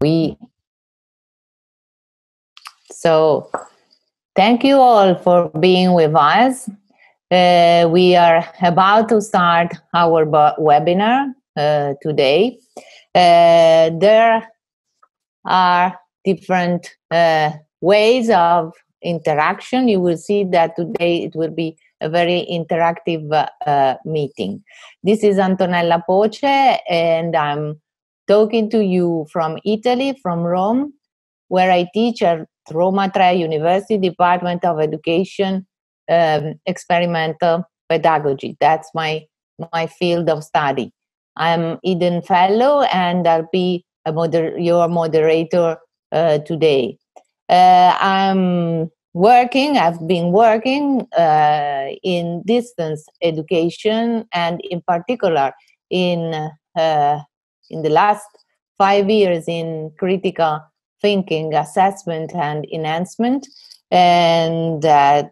We so thank you all for being with us. Uh, we are about to start our webinar uh, today. Uh, there are different uh, ways of interaction. You will see that today it will be a very interactive uh, meeting. This is Antonella Poce, and I'm talking to you from Italy, from Rome, where I teach at Roma Tre University Department of Education um, Experimental Pedagogy. That's my my field of study. I'm EDEN Fellow, and I'll be moder- your moderator uh, today. Uh, I'm working, I've been working uh, in distance education and in particular in, uh, in the last five years in critical thinking, assessment and enhancement. And uh,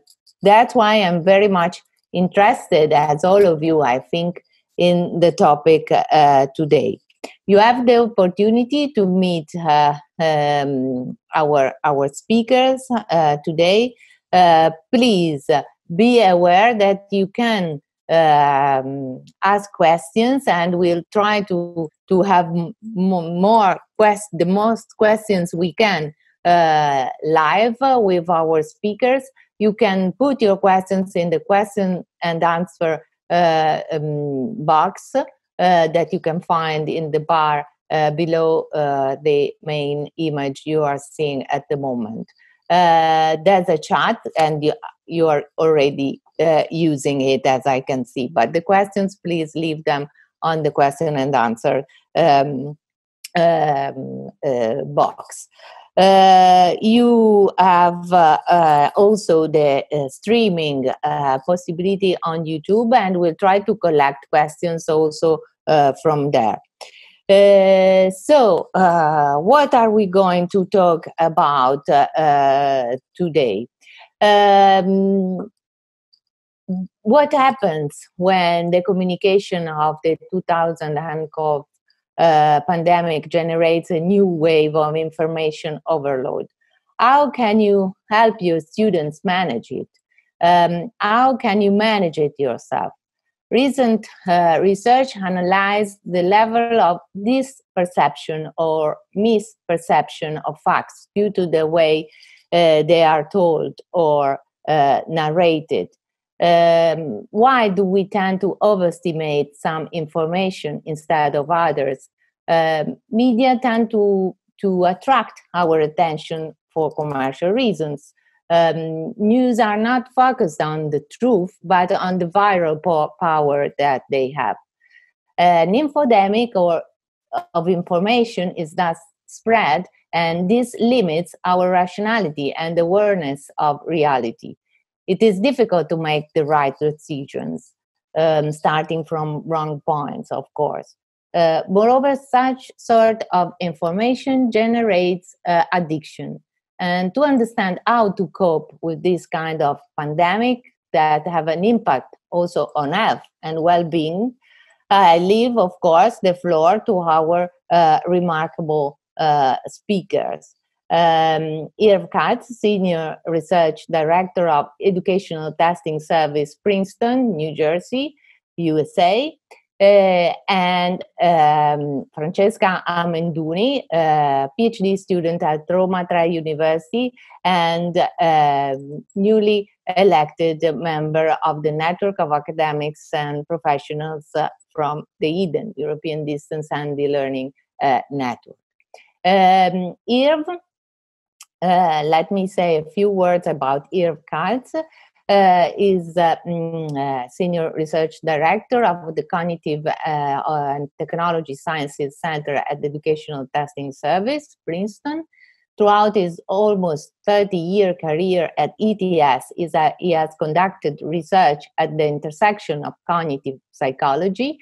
that's why I'm very much interested, as all of you, I think, in the topic uh, today you have the opportunity to meet uh, um, our our speakers uh, today. Uh, please be aware that you can um, ask questions, and we'll try to to have m- more quest the most questions we can uh, live with our speakers. You can put your questions in the question and answer uh, um, box uh, that you can find in the bar uh, below uh, the main image you are seeing at the moment. Uh, there's a chat, and you, you are already uh, using it as I can see. But the questions, please leave them on the question and answer um, um, uh, box. Uh, you have uh, uh, also the streaming possibility on YouTube, and we'll try to collect questions also from there. Uh, so, uh, what are we going to talk about uh, today? Um, what happens when the communication of the 2000 nCoV uh, pandemic generates a new wave of information overload. How can you help your students manage it? Um, how can you manage it yourself? Recent uh, research analyzed the level of disperception or misperception of facts due to the way uh, they are told or uh, narrated um, why do we tend to overestimate some information instead of others? Um, media tend to, to attract our attention for commercial reasons. Um, news are not focused on the truth, but on the viral po- power that they have. An infodemic or of information is thus spread, and this limits our rationality and awareness of reality it is difficult to make the right decisions, um, starting from wrong points, of course. Uh, moreover, such sort of information generates uh, addiction. And to understand how to cope with this kind of pandemic that have an impact also on health and well-being, I leave, of course, the floor to our uh, remarkable uh, speakers um, Irv Katz, Senior Research Director of Educational Testing Service, Princeton, New Jersey, USA, uh, and um, Francesca Amenduni, uh, PhD student at Roma Tre University and uh, newly elected member of the Network of Academics and Professionals uh, from the EDEN, European Distance and E-Learning uh, Network. Um, Irv uh, let me say a few words about Irv Katz. Uh, is uh, mm, uh, senior research director of the Cognitive uh, and Technology Sciences Center at the Educational Testing Service, Princeton. Throughout his almost 30 year career at ETS, is he has conducted research at the intersection of cognitive psychology,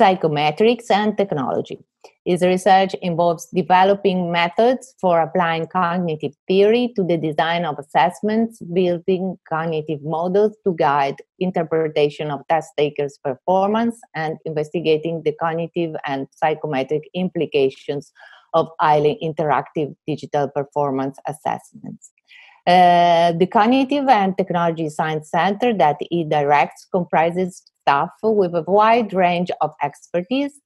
psychometrics, and technology. His research involves developing methods for applying cognitive theory to the design of assessments, building cognitive models to guide interpretation of test takers' performance, and investigating the cognitive and psychometric implications of highly interactive digital performance assessments. Uh, the Cognitive and Technology Science Center that he directs comprises staff with a wide range of expertise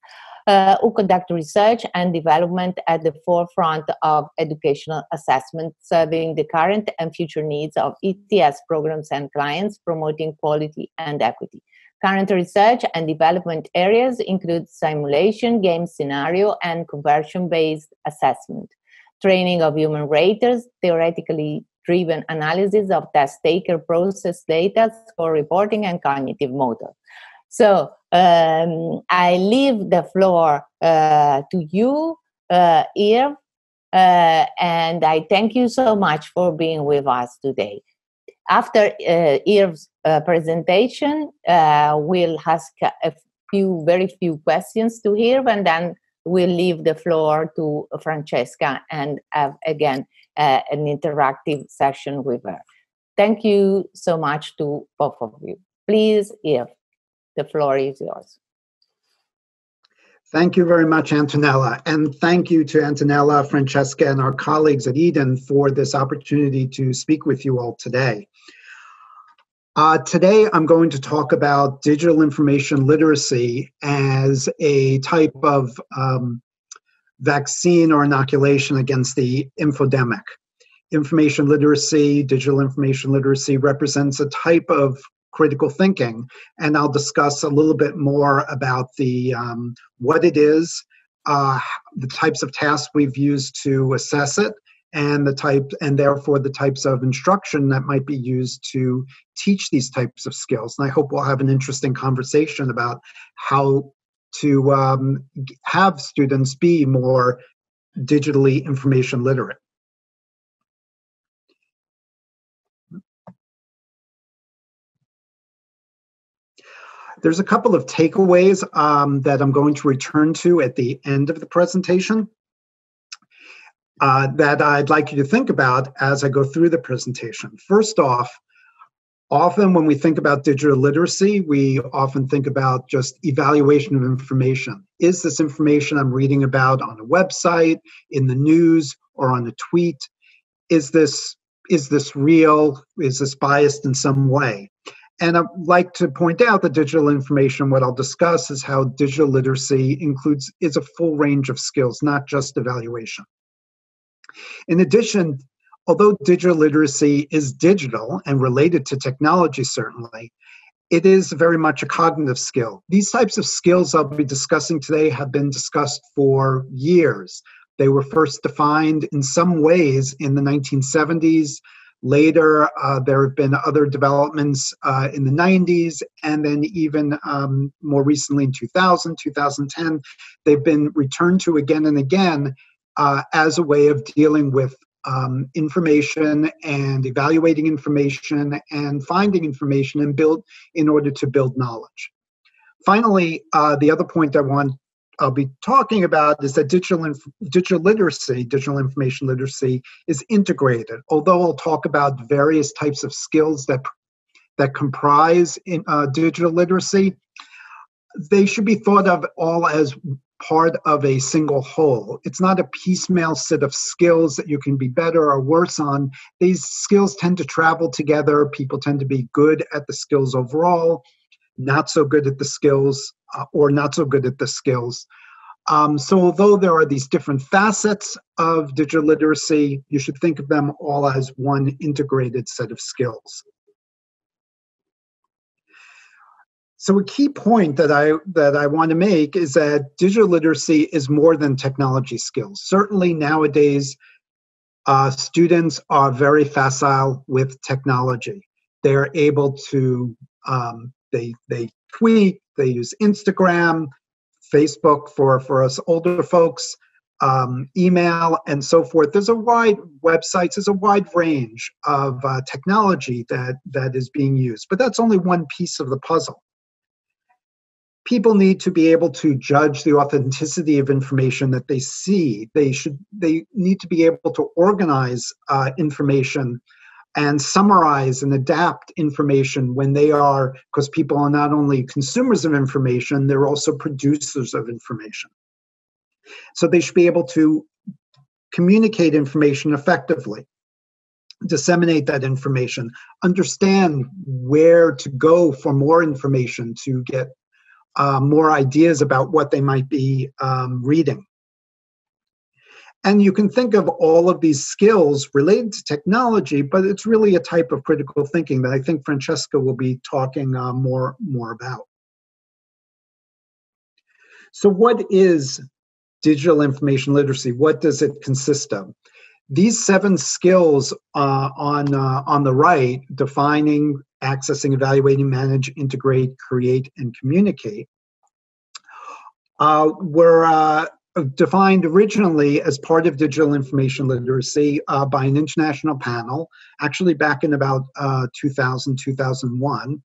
uh, who conduct research and development at the forefront of educational assessment, serving the current and future needs of ETS programs and clients, promoting quality and equity. Current research and development areas include simulation, game scenario, and conversation based assessment, training of human raters, theoretically driven analysis of test taker process data for reporting and cognitive motor. So um, I leave the floor uh, to you, uh, Irv, uh, and I thank you so much for being with us today. After uh, Irv's uh, presentation, uh, we'll ask a few, very few questions to Irv, and then we'll leave the floor to Francesca and have again uh, an interactive session with her. Thank you so much to both of you. Please, Irv. The floor is yours. Thank you very much, Antonella. And thank you to Antonella, Francesca, and our colleagues at EDEN for this opportunity to speak with you all today. Uh, today, I'm going to talk about digital information literacy as a type of um, vaccine or inoculation against the infodemic. Information literacy, digital information literacy represents a type of critical thinking, and I'll discuss a little bit more about the um, what it is, uh, the types of tasks we've used to assess it, and the type and therefore the types of instruction that might be used to teach these types of skills. And I hope we'll have an interesting conversation about how to um, have students be more digitally information literate. There's a couple of takeaways um, that I'm going to return to at the end of the presentation uh, that I'd like you to think about as I go through the presentation. First off, often when we think about digital literacy, we often think about just evaluation of information. Is this information I'm reading about on a website, in the news, or on a tweet? Is this is this real? Is this biased in some way? And I'd like to point out that digital information, what I'll discuss is how digital literacy includes is a full range of skills, not just evaluation. In addition, although digital literacy is digital and related to technology, certainly, it is very much a cognitive skill. These types of skills I'll be discussing today have been discussed for years. They were first defined in some ways in the 1970s. Later, uh, there have been other developments uh, in the 90s, and then even um, more recently in 2000, 2010, they've been returned to again and again uh, as a way of dealing with um, information and evaluating information and finding information and build in order to build knowledge. Finally, uh, the other point I want I'll be talking about is that digital inf- digital literacy, digital information literacy, is integrated. Although I'll talk about various types of skills that that comprise in, uh, digital literacy, they should be thought of all as part of a single whole. It's not a piecemeal set of skills that you can be better or worse on. These skills tend to travel together. People tend to be good at the skills overall, not so good at the skills, uh, or not so good at the skills. Um, so, although there are these different facets of digital literacy, you should think of them all as one integrated set of skills. So a key point that I that I want to make is that digital literacy is more than technology skills. Certainly nowadays, uh, students are very facile with technology. They're able to um, they they tweet, they use Instagram, Facebook for for us older folks, um, email, and so forth. There's a wide websites. There's a wide range of uh, technology that that is being used, but that's only one piece of the puzzle people need to be able to judge the authenticity of information that they see they should they need to be able to organize uh, information and summarize and adapt information when they are because people are not only consumers of information they're also producers of information so they should be able to communicate information effectively, disseminate that information, understand where to go for more information to get uh, more ideas about what they might be um, reading. And you can think of all of these skills related to technology, but it's really a type of critical thinking that I think Francesca will be talking uh, more, more about. So, what is digital information literacy? What does it consist of? These seven skills uh, on, uh, on the right defining, accessing, evaluating, manage, integrate, create, and communicate uh, were uh, defined originally as part of digital information literacy uh, by an international panel, actually back in about uh, 2000, 2001,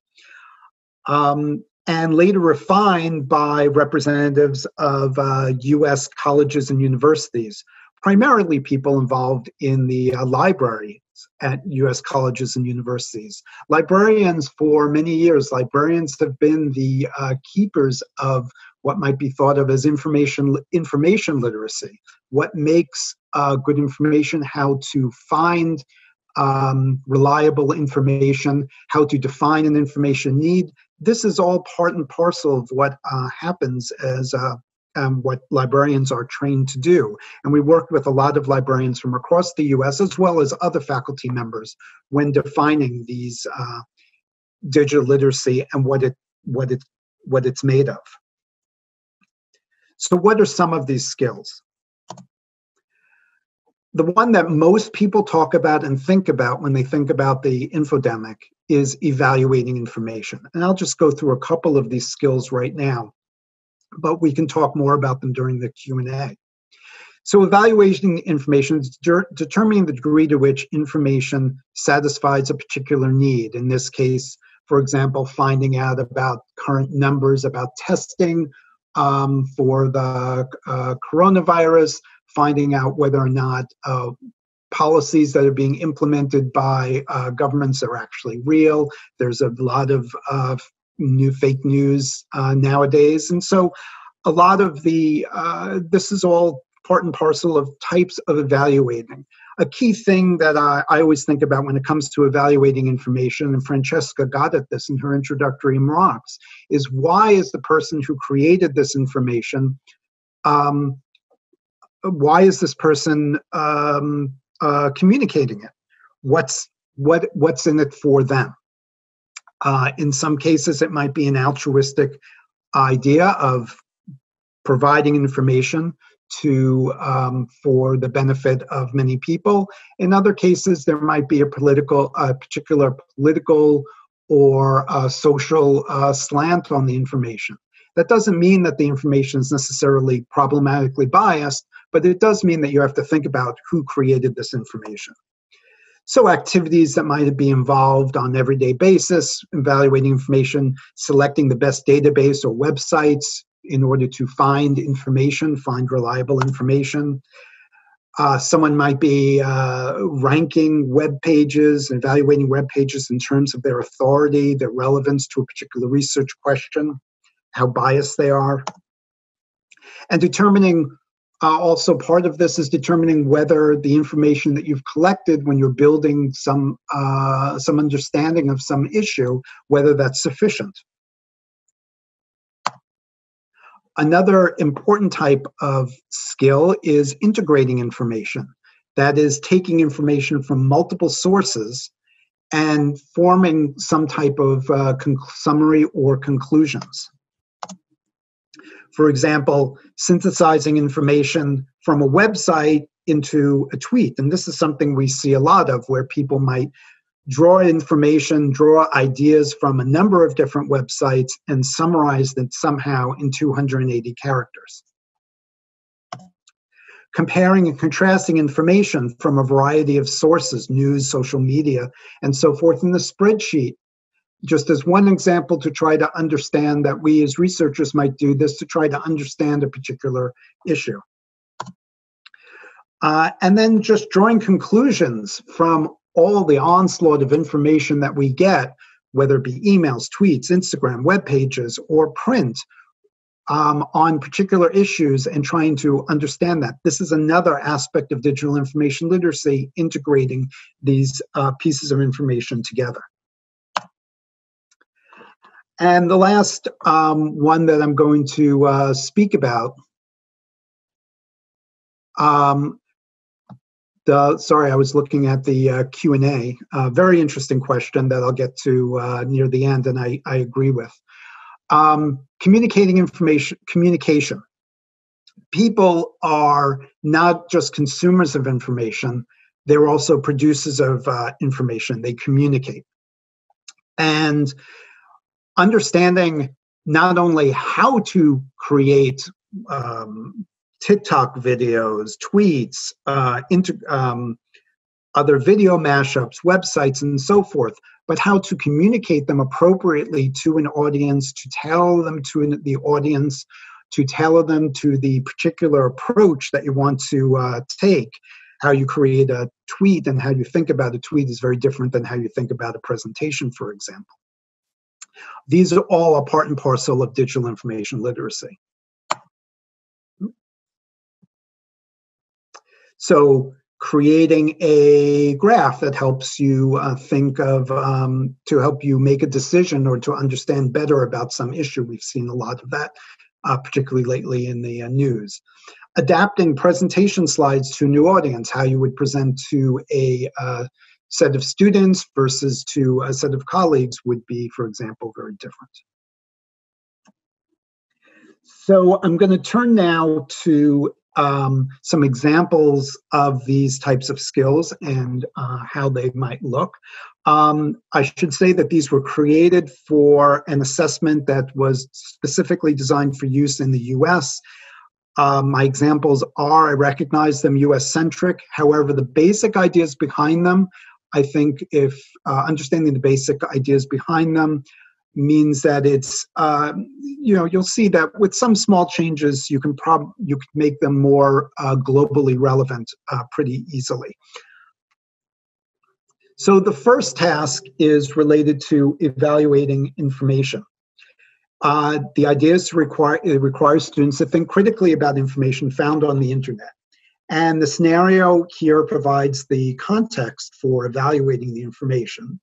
um, and later refined by representatives of uh, US colleges and universities, primarily people involved in the uh, library at US colleges and universities. Librarians, for many years, librarians have been the uh, keepers of what might be thought of as information information literacy. What makes uh, good information? How to find um, reliable information? How to define an information need? This is all part and parcel of what uh, happens as uh, um, what librarians are trained to do. And we worked with a lot of librarians from across the US as well as other faculty members when defining these uh, digital literacy and what it what it what it's made of. So, what are some of these skills? The one that most people talk about and think about when they think about the infodemic is evaluating information. And I'll just go through a couple of these skills right now, but we can talk more about them during the Q&A. So evaluating information is de- determining the degree to which information satisfies a particular need. In this case, for example, finding out about current numbers about testing um, for the uh, coronavirus, finding out whether or not uh, policies that are being implemented by uh, governments are actually real. There's a lot of new fake news uh, nowadays, and so a lot of the uh, this is all part and parcel of types of evaluating a key thing that I, I, always think about when it comes to evaluating information, and Francesca got at this in her introductory remarks, is why is the person who created this information, um, why is this person um, uh, communicating it? What's what what's in it for them? Uh, in some cases, it might be an altruistic idea of providing information to um, for the benefit of many people. In other cases, there might be a political, a particular political or social uh, slant on the information. That doesn't mean that the information is necessarily problematically biased, but it does mean that you have to think about who created this information. So, activities that might be involved on everyday basis, evaluating information, selecting the best database or websites, in order to find information, find reliable information. Uh, someone might be uh, ranking web pages, evaluating web pages in terms of their authority, their relevance to a particular research question, how biased they are. And determining uh, also part of this is determining whether the information that you've collected when you're building some uh, some understanding of some issue, whether that's sufficient. Another important type of skill is integrating information. That is, taking information from multiple sources and forming some type of uh, summary or conclusions. For example, synthesizing information from a website into a tweet. And this is something we see a lot of where people might draw information, draw ideas from a number of different websites, and summarize them somehow in 280 characters. Comparing and contrasting information from a variety of sources, news, social media, and so forth in the spreadsheet. Just as one example to try to understand that we as researchers might do this to try to understand a particular issue. Uh, and then just drawing conclusions from all the onslaught of information that we get, whether it be emails, tweets, Instagram, web pages, or print, um, on particular issues and trying to understand that. This is another aspect of digital information literacy, integrating these uh, pieces of information together. And the last um, one that I'm going to uh, speak about, um, the, sorry, I was looking at the uh, Q&A. Uh, very interesting question that I'll get to uh, near the end, and I, I agree with. Um, communicating information, communication. People are not just consumers of information, they're also producers of uh, information. They communicate. And understanding not only how to create um, TikTok videos, tweets, uh, inter- um, other video mashups, websites, and so forth, but how to communicate them appropriately to an audience, to tell them to the audience, to tailor them to the particular approach that you want to uh, take. How you create a tweet and how you think about a tweet is very different than how you think about a presentation, for example. These are all a part and parcel of digital information literacy. So creating a graph that helps you uh, think of um, to help you make a decision or to understand better about some issue. We've seen a lot of that, uh, particularly lately in the uh, news. Adapting presentation slides to a new audience, how you would present to a uh, set of students versus to a set of colleagues would be, for example, very different. So I'm going to turn now to um, some examples of these types of skills and uh, how they might look. Um, I should say that these were created for an assessment that was specifically designed for use in the US. Uh, my examples are, I recognize them US centric. However, the basic ideas behind them I think if uh, understanding the basic ideas behind them means that it's uh, you know you'll see that with some small changes you can prob you can make them more uh, globally relevant uh, pretty easily. So the first task is related to evaluating information. Uh, the idea is to require it requires students to think critically about information found on the internet. And the scenario here provides the context for evaluating the information.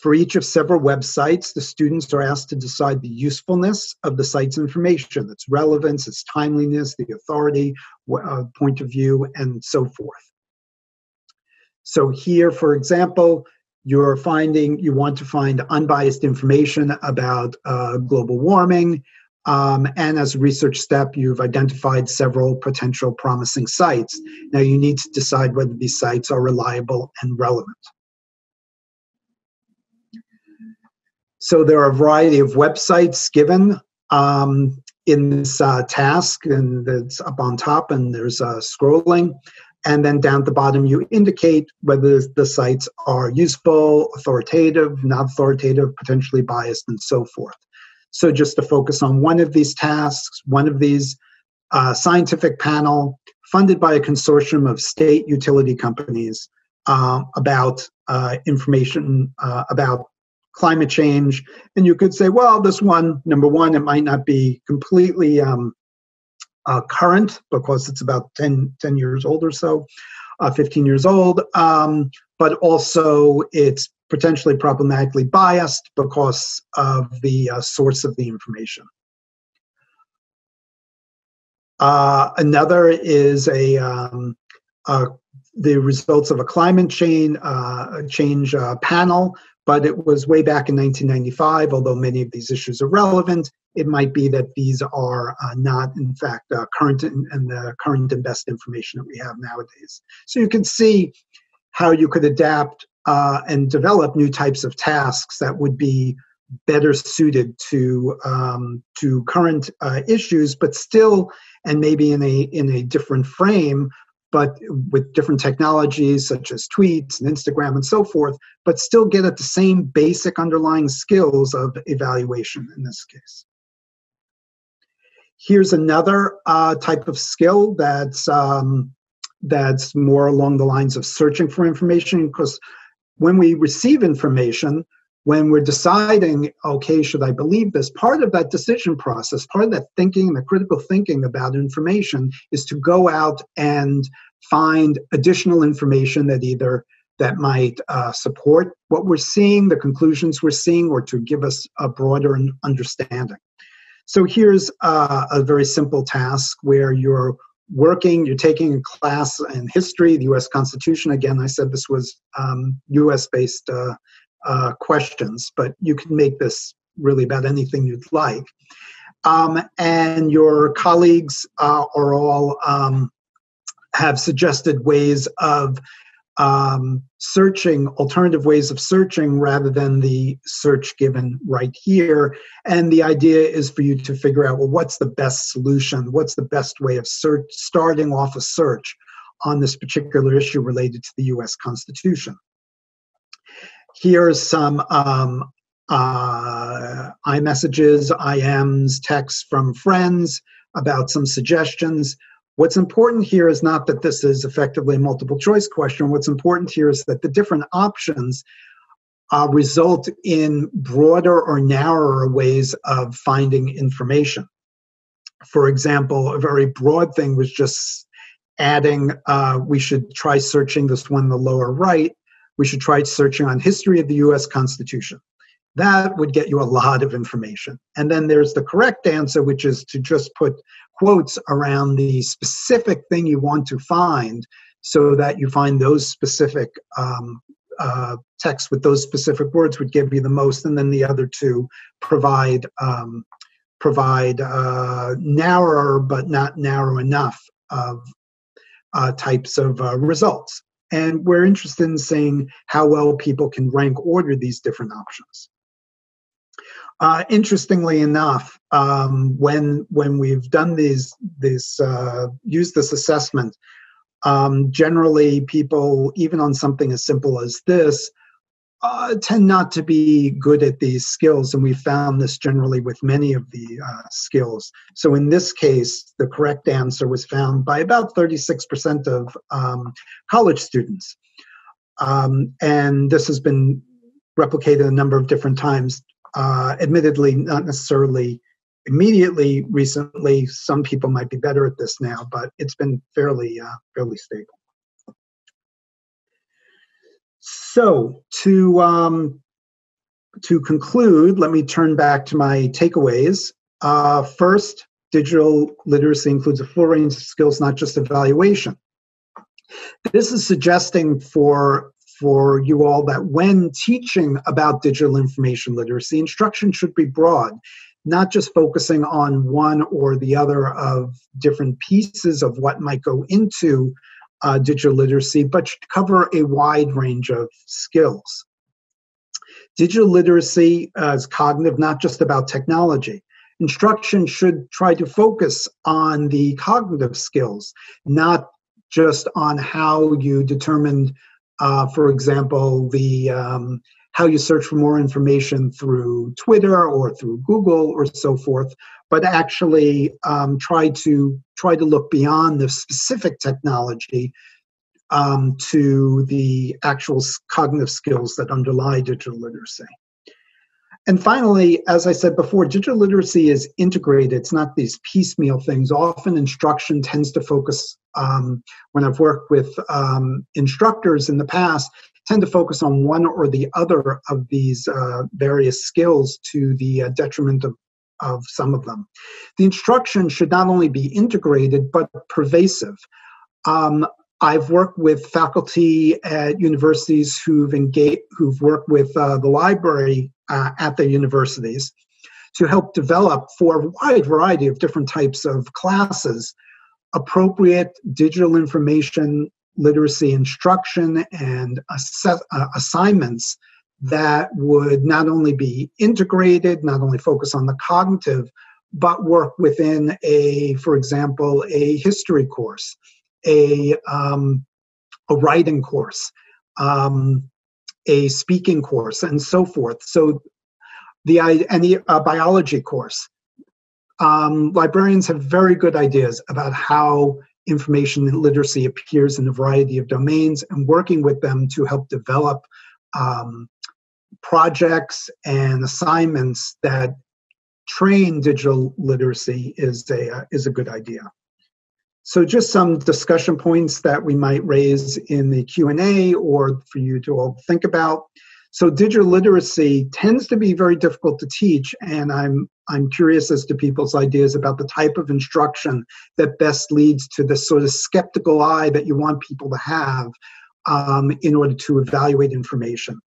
For each of several websites, the students are asked to decide the usefulness of the site's information, its relevance, its timeliness, the authority, uh, point of view, and so forth. So here, for example, you're finding, you want to find unbiased information about uh, global warming, um, and as a research step, you've identified several potential promising sites. Now you need to decide whether these sites are reliable and relevant. So there are a variety of websites given um, in this uh, task, and it's up on top, and there's uh, scrolling. And then down at the bottom, you indicate whether the sites are useful, authoritative, not authoritative, potentially biased, and so forth. So just to focus on one of these tasks, one of these uh, scientific panel funded by a consortium of state utility companies uh, about uh, information uh, about climate change. And you could say, well, this one, number one, it might not be completely um, uh, current because it's about 10, 10 years old or so, uh, 15 years old, um, but also it's potentially problematically biased because of the uh, source of the information. Uh, another is a, um, the results of a climate change, uh, change uh, panel, but it was way back in 1995. Although many of these issues are relevant, it might be that these are uh, not, in fact, current and, and the current and best information that we have nowadays. So you can see how you could adapt uh, and develop new types of tasks that would be better suited to um, to current uh, issues, but still, and maybe in a in a different frame, but with different technologies such as tweets and Instagram and so forth, but still get at the same basic underlying skills of evaluation in this case. Here's another uh, type of skill that's um, that's more along the lines of searching for information because when we receive information, when we're deciding, okay, should I believe this? Part of that decision process, part of that thinking, the critical thinking about information is to go out and find additional information that either that might uh, support what we're seeing, the conclusions we're seeing, or to give us a broader understanding. So here's uh, a very simple task where you're working, you're taking a class in history, the US Constitution. Again, I said this was um, US based uh, uh, questions, but you can make this really about anything you'd like. Um, and your colleagues uh, are all um, have suggested ways of um, searching, alternative ways of searching rather than the search given right here. And the idea is for you to figure out well, what's the best solution? What's the best way of search, starting off a search on this particular issue related to the US Constitution? Here's some um, uh, iMessages, IMs, texts from friends about some suggestions. What's important here is not that this is effectively a multiple choice question. What's important here is that the different options uh, result in broader or narrower ways of finding information. For example, a very broad thing was just adding, uh, we should try searching this one in the lower right. We should try searching on history of the US Constitution. That would get you a lot of information. And then there's the correct answer, which is to just put quotes around the specific thing you want to find so that you find those specific um, uh, texts with those specific words would give you the most, and then the other two provide um, provide uh, narrower but not narrow enough of uh, types of uh, results. And we're interested in seeing how well people can rank order these different options. Uh, interestingly enough, um, when when we've done these these uh, used this assessment, um, generally people even on something as simple as this uh, tend not to be good at these skills, and we found this generally with many of the uh, skills. So in this case, the correct answer was found by about 36% of um, college students, um, and this has been replicated a number of different times uh, admittedly, not necessarily immediately recently. Some people might be better at this now, but it's been fairly uh, fairly stable. So to um, to conclude, let me turn back to my takeaways. Uh, first, digital literacy includes a full range of skills, not just evaluation. This is suggesting for for you all that when teaching about digital information literacy, instruction should be broad, not just focusing on one or the other of different pieces of what might go into uh, digital literacy, but should cover a wide range of skills. Digital literacy uh, is cognitive, not just about technology. Instruction should try to focus on the cognitive skills, not just on how you determined uh, for example, the um, how you search for more information through Twitter or through Google or so forth, but actually um, try to try to look beyond the specific technology um, to the actual cognitive skills that underlie digital literacy. And finally, as I said before, digital literacy is integrated. It's not these piecemeal things. Often instruction tends to focus, um, when I've worked with um, instructors in the past, tend to focus on one or the other of these uh, various skills to the uh, detriment of, of some of them. The instruction should not only be integrated, but pervasive. Um, I've worked with faculty at universities who've engaged, who've worked with uh, the library uh, at the universities to help develop for a wide variety of different types of classes appropriate digital information literacy instruction and assess, uh, assignments that would not only be integrated, not only focus on the cognitive, but work within a, for example, a history course, a, um, a writing course, um, a speaking course and so forth. So the any uh, biology course. Um, librarians have very good ideas about how information literacy appears in a variety of domains and working with them to help develop um, projects and assignments that train digital literacy is a uh, is a good idea. So just some discussion points that we might raise in the Q&A or for you to all think about. So digital literacy tends to be very difficult to teach and I'm I'm curious as to people's ideas about the type of instruction that best leads to the sort of skeptical eye that you want people to have um, in order to evaluate information.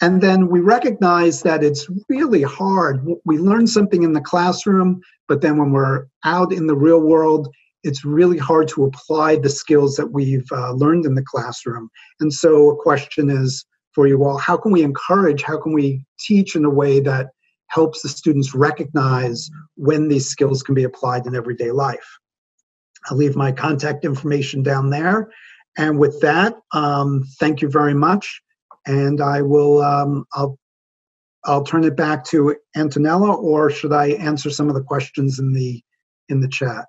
And then we recognize that it's really hard. We learn something in the classroom, but then when we're out in the real world, it's really hard to apply the skills that we've uh, learned in the classroom. And so, a question is for you all how can we encourage, how can we teach in a way that helps the students recognize when these skills can be applied in everyday life? I'll leave my contact information down there. And with that, um, thank you very much. And I will, um, I'll, I'll turn it back to Antonella, or should I answer some of the questions in the in the chat?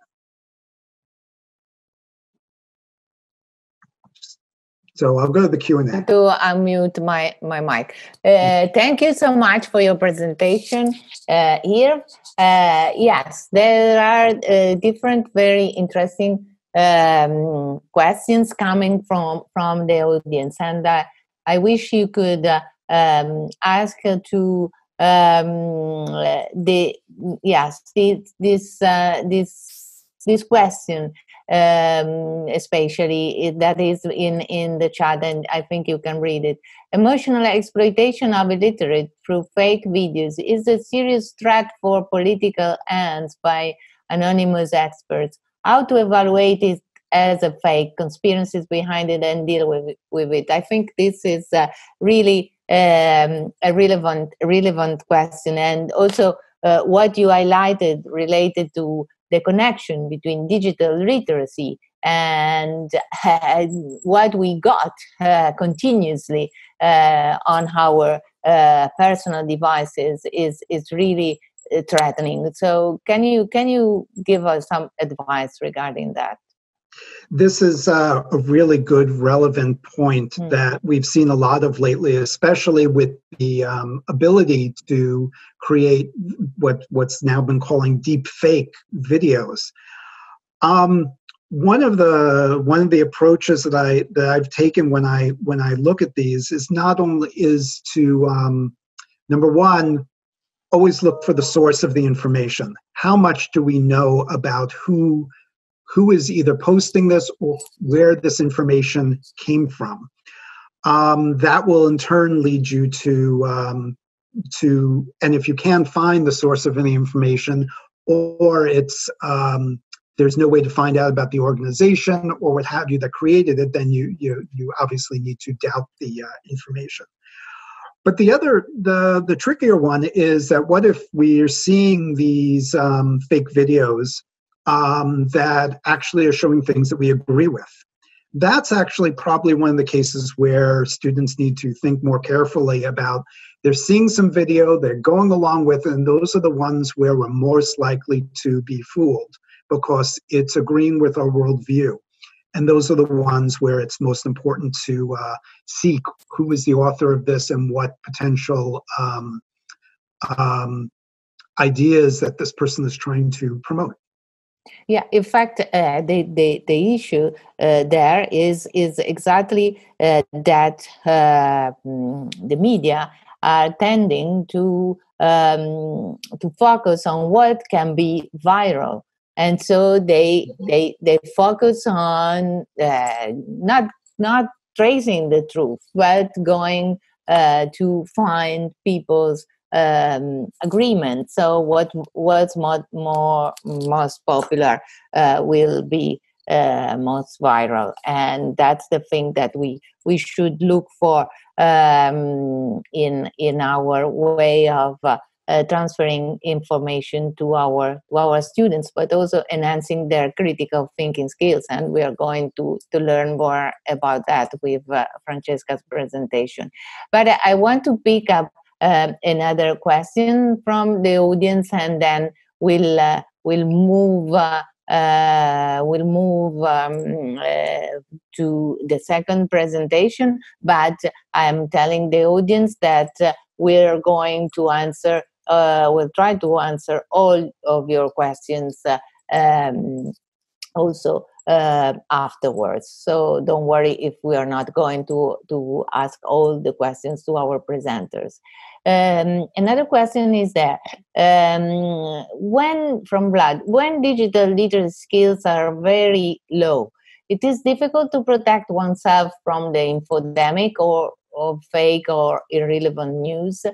So I'll go to the Q&A. To unmute my, my mic. Uh, thank you so much for your presentation uh, here. Uh, yes, there are uh, different very interesting um, questions coming from, from the audience. And uh, I wish you could uh, um, ask to um, the, yes, this, this, this, this question um, especially that is in in the chat and i think you can read it. Emotional exploitation of illiterate through fake videos is a serious threat for political ends by anonymous experts. How to evaluate it as a fake conspiracies behind it and deal with it, with it? I think this is uh, really um, a relevant relevant question. And also uh, what you highlighted related to the connection between digital literacy and uh, what we got uh, continuously uh, on our uh, personal devices is is really uh, threatening. So, can you can you give us some advice regarding that? This is a really good, relevant point mm. that we've seen a lot of lately, especially with the um, ability to create what what's now been calling deep fake videos. Um, one of the one of the approaches that I that I've taken when I when I look at these is not only is to um, number one always look for the source of the information. How much do we know about who who is either posting this or where this information came from. Um, that will in turn lead you to um, to and if you can find the source of any information or it's um, there's no way to find out about the organization or what have you that created it then you you you obviously need to doubt the uh, information but the other the the trickier one is that what if we are seeing these um, fake videos um, that actually are showing things that we agree with. That's actually probably one of the cases where students need to think more carefully about. They're seeing some video, they're going along with it, and those are the ones where we're most likely to be fooled because it's agreeing with our worldview. And those are the ones where it's most important to uh, seek who is the author of this and what potential um, um, ideas that this person is trying to promote. Yeah, in fact, uh, the, the the issue uh, there is is exactly uh, that uh, mm, the media are tending to um, to focus on what can be viral, and so they mm-hmm. they they focus on uh, not not tracing the truth, but going uh, to find people's um, agreement. So what was more, more most popular uh, will be uh, most viral, and that's the thing that we we should look for um, in in our way of. Uh, transferring information to our to our students, but also enhancing their critical thinking skills. And we are going to to learn more about that with uh, Francesca's presentation. But I want to pick up uh, another question from the audience, and then we'll uh, we'll move. Uh, uh we'll move um, uh, to the second presentation, but I'm telling the audience that uh, we're going to answer, uh, we'll try to answer all of your questions um, also uh, afterwards. So don't worry if we are not going to, to ask all the questions to our presenters. Um, another question is that um, when, from Vlad, when digital literacy skills are very low, it is difficult to protect oneself from the infodemic or, or fake or irrelevant news.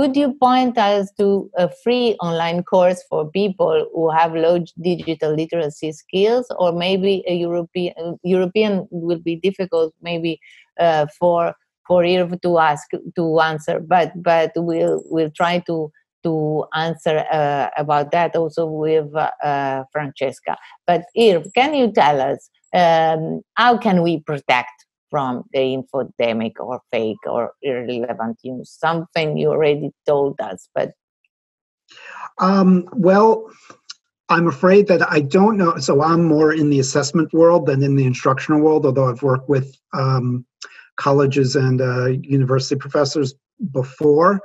Could you point us to a free online course for people who have low digital literacy skills, or maybe a European European will be difficult, maybe uh, for for Irv to ask to answer, but but we'll we'll try to to answer uh, about that also with uh, Francesca. But Irv, can you tell us um, how can we protect from the infodemic or fake or irrelevant news? Something you already told us, but um, well, I'm afraid that I don't know. So I'm more in the assessment world than in the instructional world, although I've worked with um, colleges and uh, university professors before.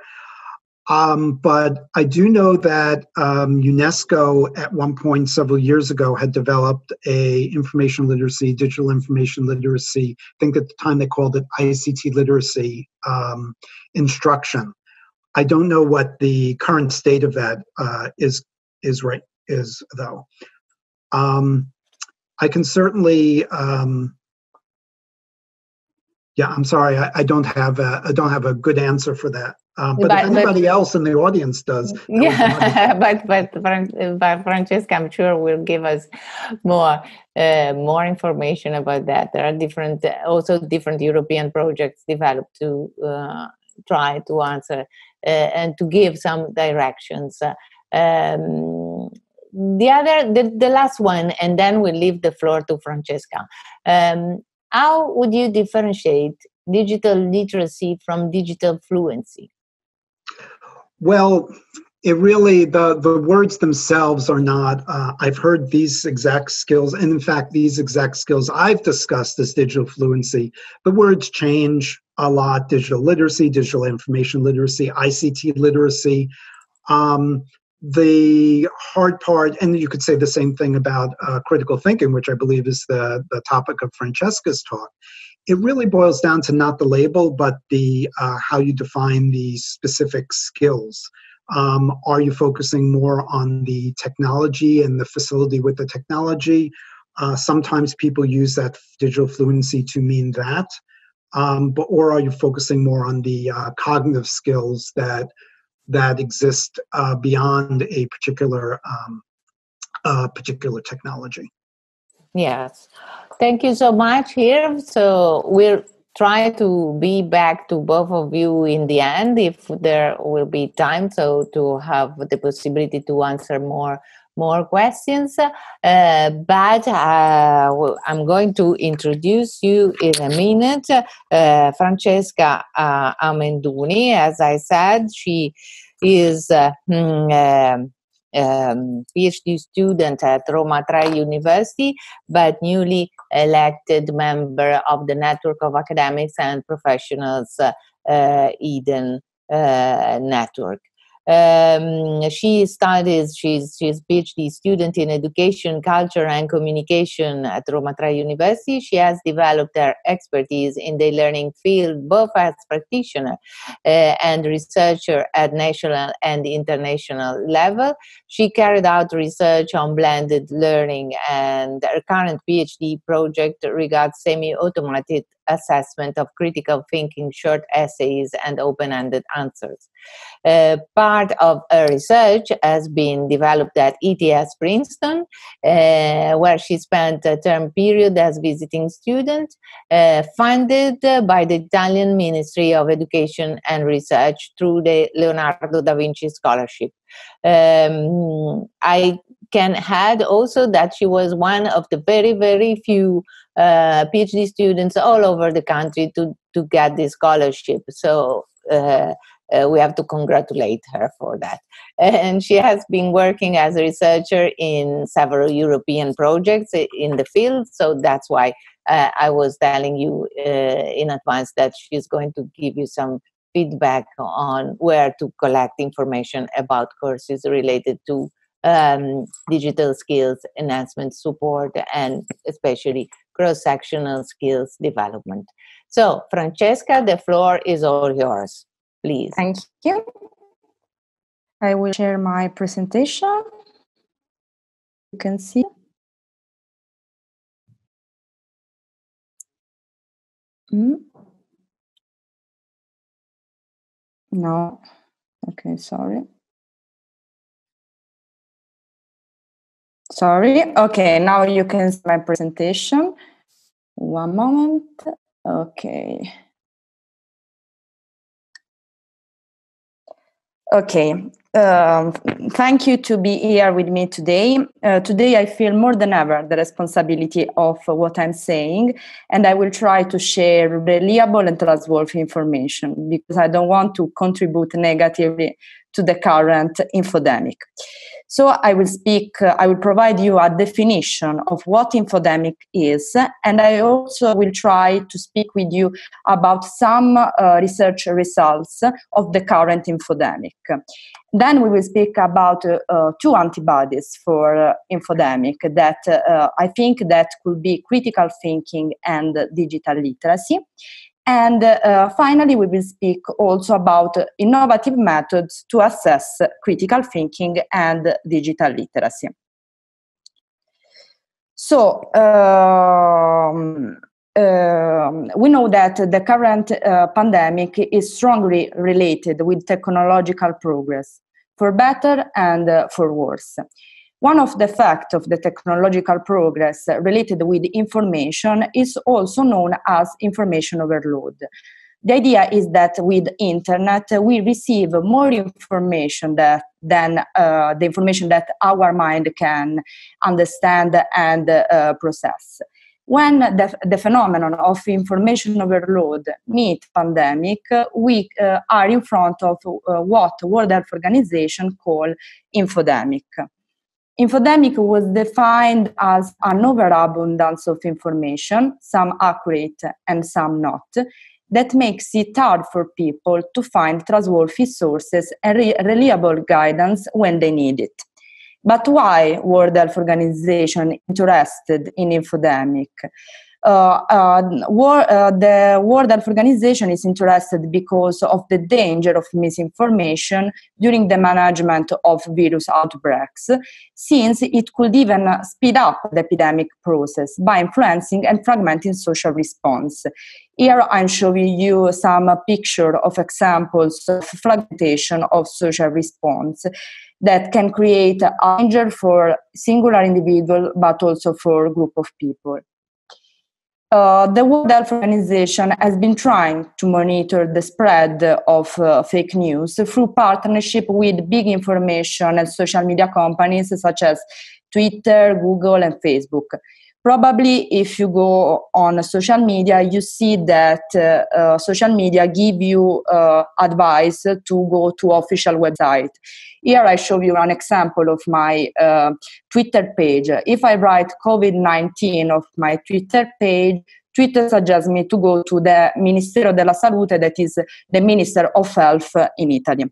Um, but I do know that um, UNESCO at one point several years ago had developed a information literacy, digital information literacy. I think at the time they called it ICT literacy um, instruction. I don't know what the current state of that uh, is is right is though. Um, I can certainly um, yeah, I'm sorry, I, I don't have a, I don't have a good answer for that. Um, but, but, if anybody but, else in the audience does, yeah, but but but Francesca, I'm sure will give us more uh, more information about that. There are different, also different European projects developed to uh, try to answer uh, and to give some directions. Um, the other, the, the last one, and then we'll leave the floor to Francesca. Um, how would you differentiate digital literacy from digital fluency? Well, it really the the words themselves are not uh, i've heard these exact skills and in fact these exact skills i've discussed as digital fluency the words change a lot digital literacy digital information literacy ict literacy um, the hard part and you could say the same thing about uh, critical thinking which i believe is the, the topic of francesca's talk it really boils down to not the label, but the uh, how you define the specific skills. Um, are you focusing more on the technology and the facility with the technology? Uh, sometimes people use that digital fluency to mean that, um, but or are you focusing more on the uh, cognitive skills that that exist uh, beyond a particular um, particular technology? Yes. Thank you so much here. So we'll try to be back to both of you in the end if there will be time so to have the possibility to answer more more questions uh, but uh, i'm going to introduce you in a minute uh, francesca uh, amenduni as i said she is uh, hmm, um, um, PhD student at Roma Tre University, but newly elected member of the Network of Academics and Professionals uh, EDEN Network. Um, she studies, she's, she's PhD student in education, culture, and communication at Roma Tre University. She has developed her expertise in the learning field, both as practitioner uh, and researcher at national and international level. She carried out research on blended learning, and her current PhD project regards semi automated assessment of critical thinking, short essays, and open ended answers. Uh, part of her research has been developed at ETS Princeton, uh, where she spent a term period as visiting student, uh, funded by the Italian Ministry of Education and Research through the Leonardo da Vinci Scholarship. Um, I can add also that she was one of the very, very few uh, PhD students all over the country to, to get this scholarship. So uh, uh, we have to congratulate her for that. And she has been working as a researcher in several European projects in the field. So that's why uh, I was telling you uh, in advance that she's going to give you some feedback on where to collect information about courses related to um, digital skills enhancement support and especially cross-sectional skills development. So, Francesca, the floor is all yours. Please. Thank you. I will share my presentation. You can see. Mm. No. Okay, sorry. Sorry. Okay, now you can see my presentation. One moment. Okay. Okay. Um, thank you to be here with me today. Uh, today, I feel more than ever the responsibility of what I'm saying, and I will try to share reliable and trustworthy information because I don't want to contribute negatively to the current infodemic. So I will speak, uh, I will provide you a definition of what infodemic is, and I also will try to speak with you about some uh, research results of the current infodemic. Then we will speak about uh, uh two antibodies for uh, infodemic that uh, I think that could be critical thinking and digital literacy. And uh, finally, we will speak also about innovative methods to assess critical thinking and digital literacy. So, um, um, we know that the current uh, pandemic is strongly related with technological progress, for better and uh, for worse. One of the effects of the technological progress related with information is also known as information overload. The idea is that with internet we receive more information that, than uh, the information that our mind can understand and uh, process. When the, the, phenomenon of information overload meet pandemic, we uh, are in front of uh, what World Health Organization call infodemic. Infodemic was defined as an overabundance of information, some accurate and some not, that makes it hard for people to find trustworthy sources and re- reliable guidance when they need it. But why World Health Organization interested in infodemic? Uh, uh, uh, the World Health Organization is interested because of the danger of misinformation during the management of virus outbreaks, since it could even speed up the epidemic process by influencing and fragmenting social response. Here I'm showing you some picture of examples of fragmentation of social response that can create a danger for singular individual but also for group of people. Uh, the World Health Organization has been trying to monitor the spread of uh, fake news through partnership with big information and social media companies such as Twitter, Google, and Facebook probably if you go on social media you see that uh, uh, social media give you uh, advice to go to official website. Here i show you an example of my uh, twitter page. If i write covid-19 of my twitter page twitter suggests me to go to the ministero della salute that is the minister of health in italy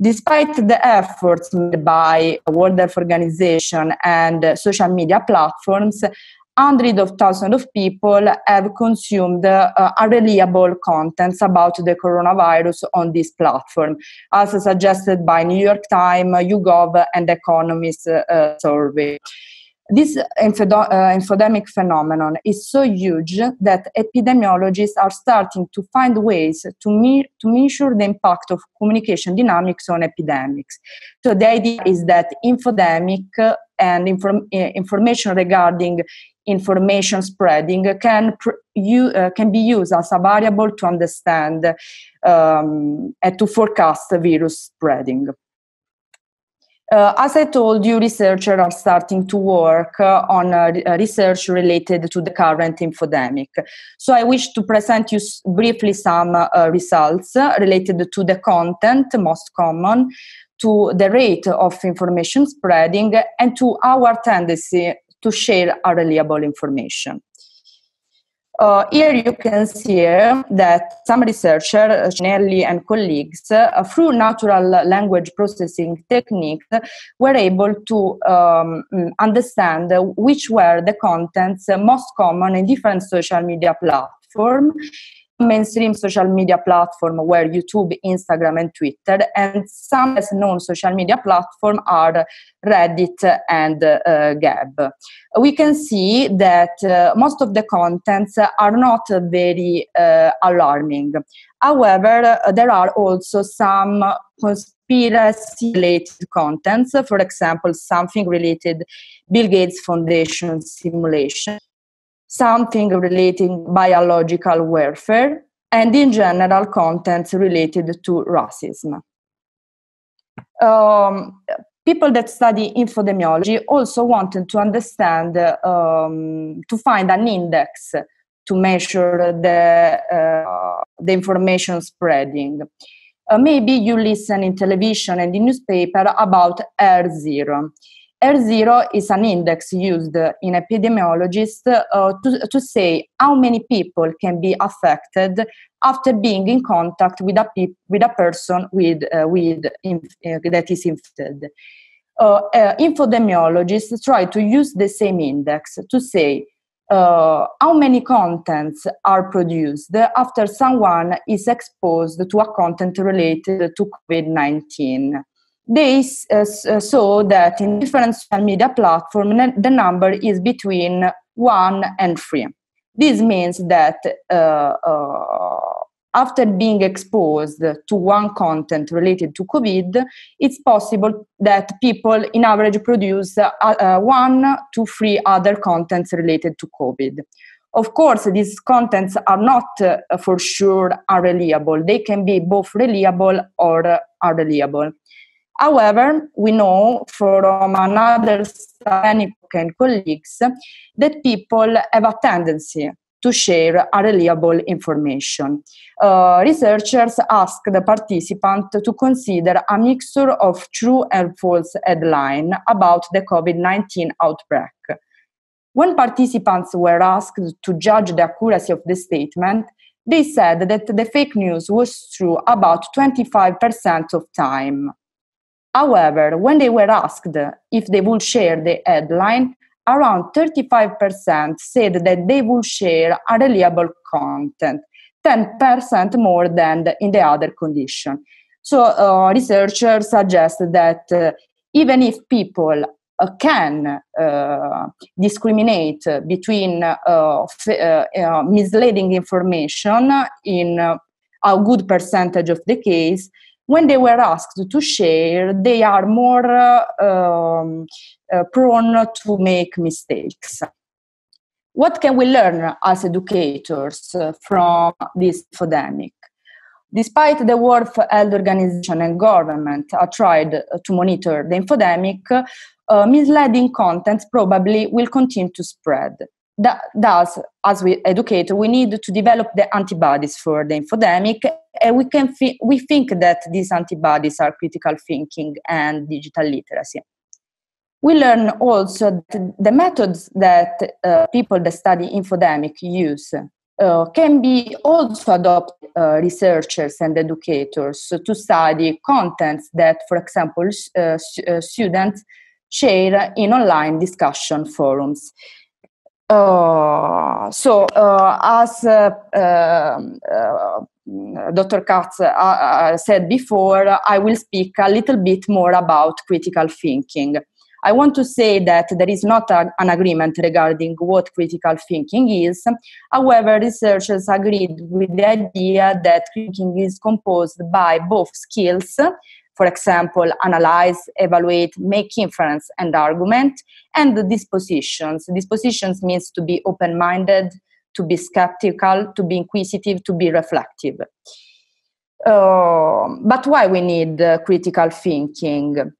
Despite the efforts made by World Health Organization and social media platforms, hundreds of thousands of people have consumed uh, unreliable contents about the coronavirus on this platform, as suggested by New York Times, YouGov, and Economist uh, survey. This uh, infodemic phenomenon is so huge that epidemiologists are starting to find ways to, me- to measure the impact of communication dynamics on epidemics. So the idea is that infodemic and inform- uh, information regarding information spreading can pr- you, uh, can be used as a variable to understand um, and to forecast virus spreading. Uh, as I told you, researchers are starting to work uh, on uh, uh, research related to the current infodemic. So I wish to present you s- briefly some uh, results related to the content most common, to the rate of information spreading, and to our tendency to share unreliable information. Uh, here you can see that some researchers, Cinelli and colleagues, uh, through natural language processing techniques, were able to um, understand which were the contents most common in different social media platforms mainstream social media platform were YouTube, Instagram, and Twitter, and some as known social media platform are Reddit and uh, Gab. We can see that uh, most of the contents are not very uh, alarming. However, there are also some conspiracy related contents, for example, something related Bill Gates Foundation simulation something relating biological warfare, and in general contents related to racism. Um, people that study infodemiology also wanted to understand, um, to find an index to measure the, uh, the information spreading. Uh, maybe you listen in television and in newspaper about R0. R0 is an index used in epidemiologists uh, to, to say how many people can be affected after being in contact with a, with a person with, uh, with inf- uh, that is infected. Uh, uh, infodemiologists try to use the same index to say uh, how many contents are produced after someone is exposed to a content related to COVID 19 they uh, uh, saw that in different social media platforms the number is between 1 and 3 this means that uh, uh, after being exposed to one content related to covid it's possible that people in average produce uh, uh, one to three other contents related to covid. Of course these contents are not for sure unreliable. They can be both reliable or unreliable However, we know from another study and colleagues that people have a tendency to share unreliable information. Uh, researchers asked the participant to consider a mixture of true and false headline about the COVID-19 outbreak. When participants were asked to judge the accuracy of the statement, they said that the fake news was true about 25% of time. However, when they were asked if they would share the headline, around 35% said that they would share unreliable content, 10% more than the, in the other condition. So, uh, researchers suggest that uh, even if people uh, can uh, discriminate between uh, f- uh, misleading information in a good percentage of the case, when they were asked to share, they are more um, uh, prone to make mistakes. What can we learn as educators from this epidemic? Despite the World Health Organization and government are tried to monitor the infodemic, uh, misleading contents probably will continue to spread that does as we educate we need to develop the antibodies for the infodemic and we can fi- we think that these antibodies are critical thinking and digital literacy. We learn also that the methods that uh, people that study infodemic use uh, can be also adopted uh, researchers and educators to study contents that for example uh, uh, students share in online discussion forums uh, so, uh, as uh, um, uh Dr. Katz uh, uh, said before, I will speak a little bit more about critical thinking. I want to say that there is not a, an agreement regarding what critical thinking is. However, researchers agreed with the idea that thinking is composed by both skills for example, analyze, evaluate, make inference and argument, and the dispositions. Dispositions means to be open minded, to be skeptical, to be inquisitive, to be reflective. Uh, but why we need uh, critical thinking?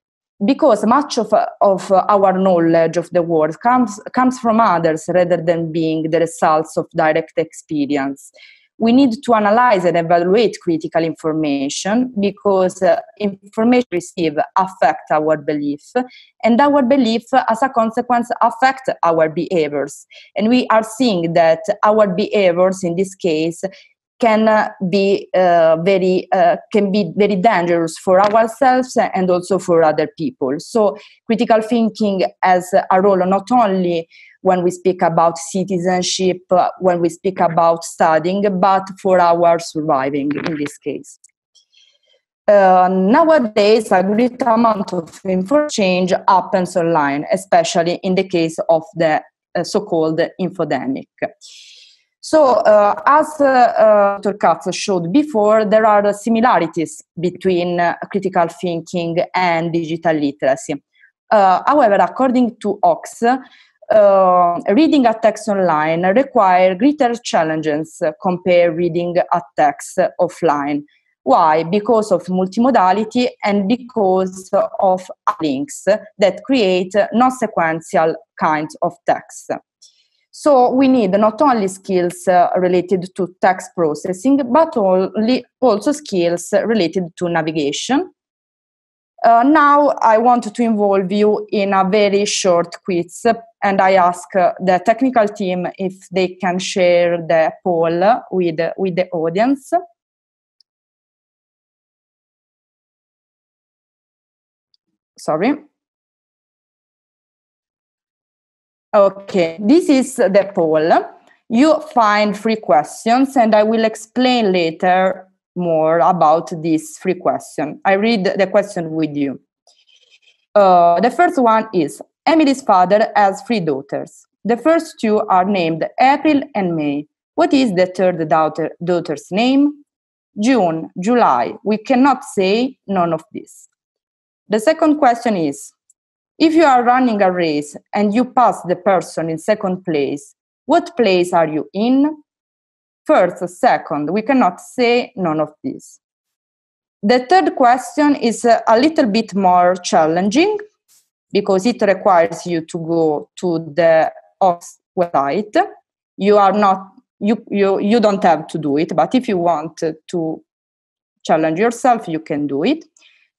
Because much of, of our knowledge of the world comes, comes from others rather than being the results of direct experience we need to analyze and evaluate critical information because uh, information received affect our belief and our belief as a consequence affect our behaviors. And we are seeing that our behaviors in this case can uh, be uh, very uh, can be very dangerous for ourselves and also for other people. So critical thinking has a role not only when we speak about citizenship uh, when we speak about studying but for our surviving in this case uh, nowadays a great amount of info change happens online especially in the case of the uh, so-called infodemic so, uh, as uh, Dr. Katz showed before, there are similarities between uh, critical thinking and digital literacy. Uh, however, according to Ox, uh, reading a text online requires greater challenges compared reading a text offline. Why? Because of multimodality and because of links that create non-sequential kinds of text. So we need not only skills uh, related to text processing, but only, also skills related to navigation. Uh, now I want to involve you in a very short quiz, and I ask uh, the technical team if they can share the poll with, with the audience. Sorry. Okay, this is the poll. You find three questions, and I will explain later more about these three questions. I read the question with you. Uh, the first one is Emily's father has three daughters. The first two are named April and May. What is the third daughter, daughter's name? June, July. We cannot say none of this. The second question is if you are running a race and you pass the person in second place, what place are you in? First, second, we cannot say none of this. The third question is a little bit more challenging because it requires you to go to the Ox website. You are not you, you you don't have to do it, but if you want to challenge yourself, you can do it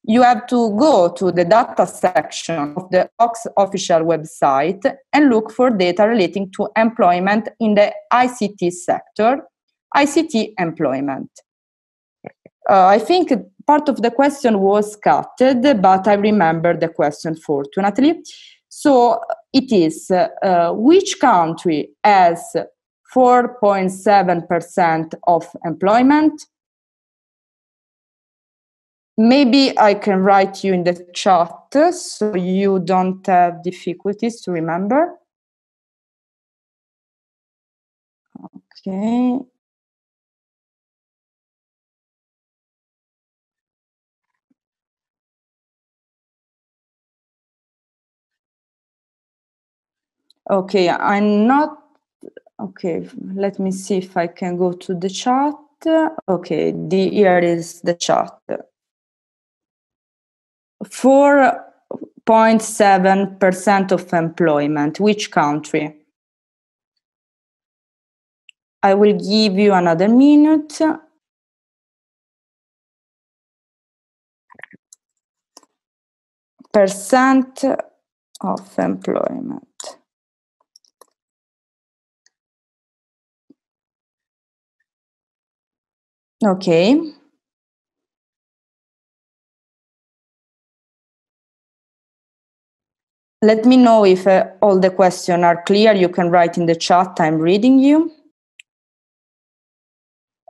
you have to go to the data section of the Ox official website and look for data relating to employment in the ICT sector, ICT employment. Uh, I think part of the question was cut, but I remember the question fortunately. So it is uh, which country has 4.7% of employment? Maybe I can write you in the chat so you don't have difficulties to remember. Okay. Okay, I'm not, okay, let me see if I can go to the chat. Okay, the, here is the chat. 4.7% of employment. Which country? I will give you another minute. Percent of employment. Okay. Let me know if uh, all the questions are clear. You can write in the chat. I'm reading you,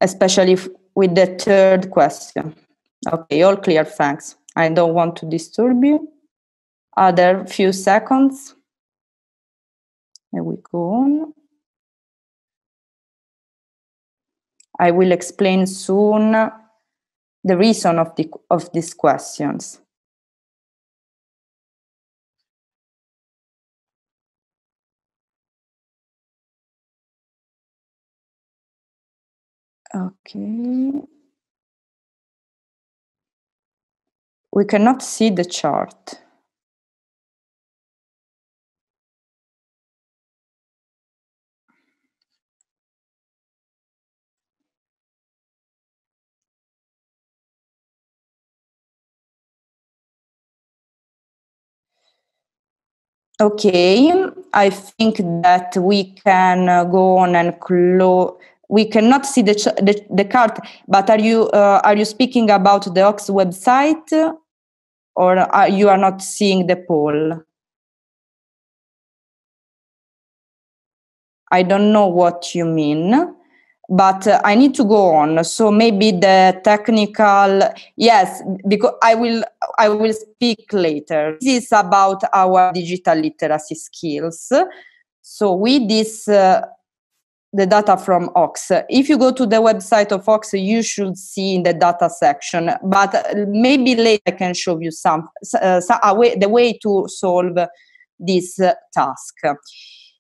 especially with the third question. Okay, all clear. Thanks. I don't want to disturb you. Other few seconds. Here we go on. I will explain soon the reason of, the, of these questions. Okay. We cannot see the chart. Okay, I think that we can uh, go on and close. We cannot see the, the, the card, but are you uh, are you speaking about the Ox website, or are you are not seeing the poll? I don't know what you mean but uh, i need to go on. So maybe the technical yes because i will i will speak later. This is about our digital literacy skills. So with this uh, the data from ox. If you go to the website of ox you should see in the data section but maybe later i can show you some uh, way, the way to solve this uh, task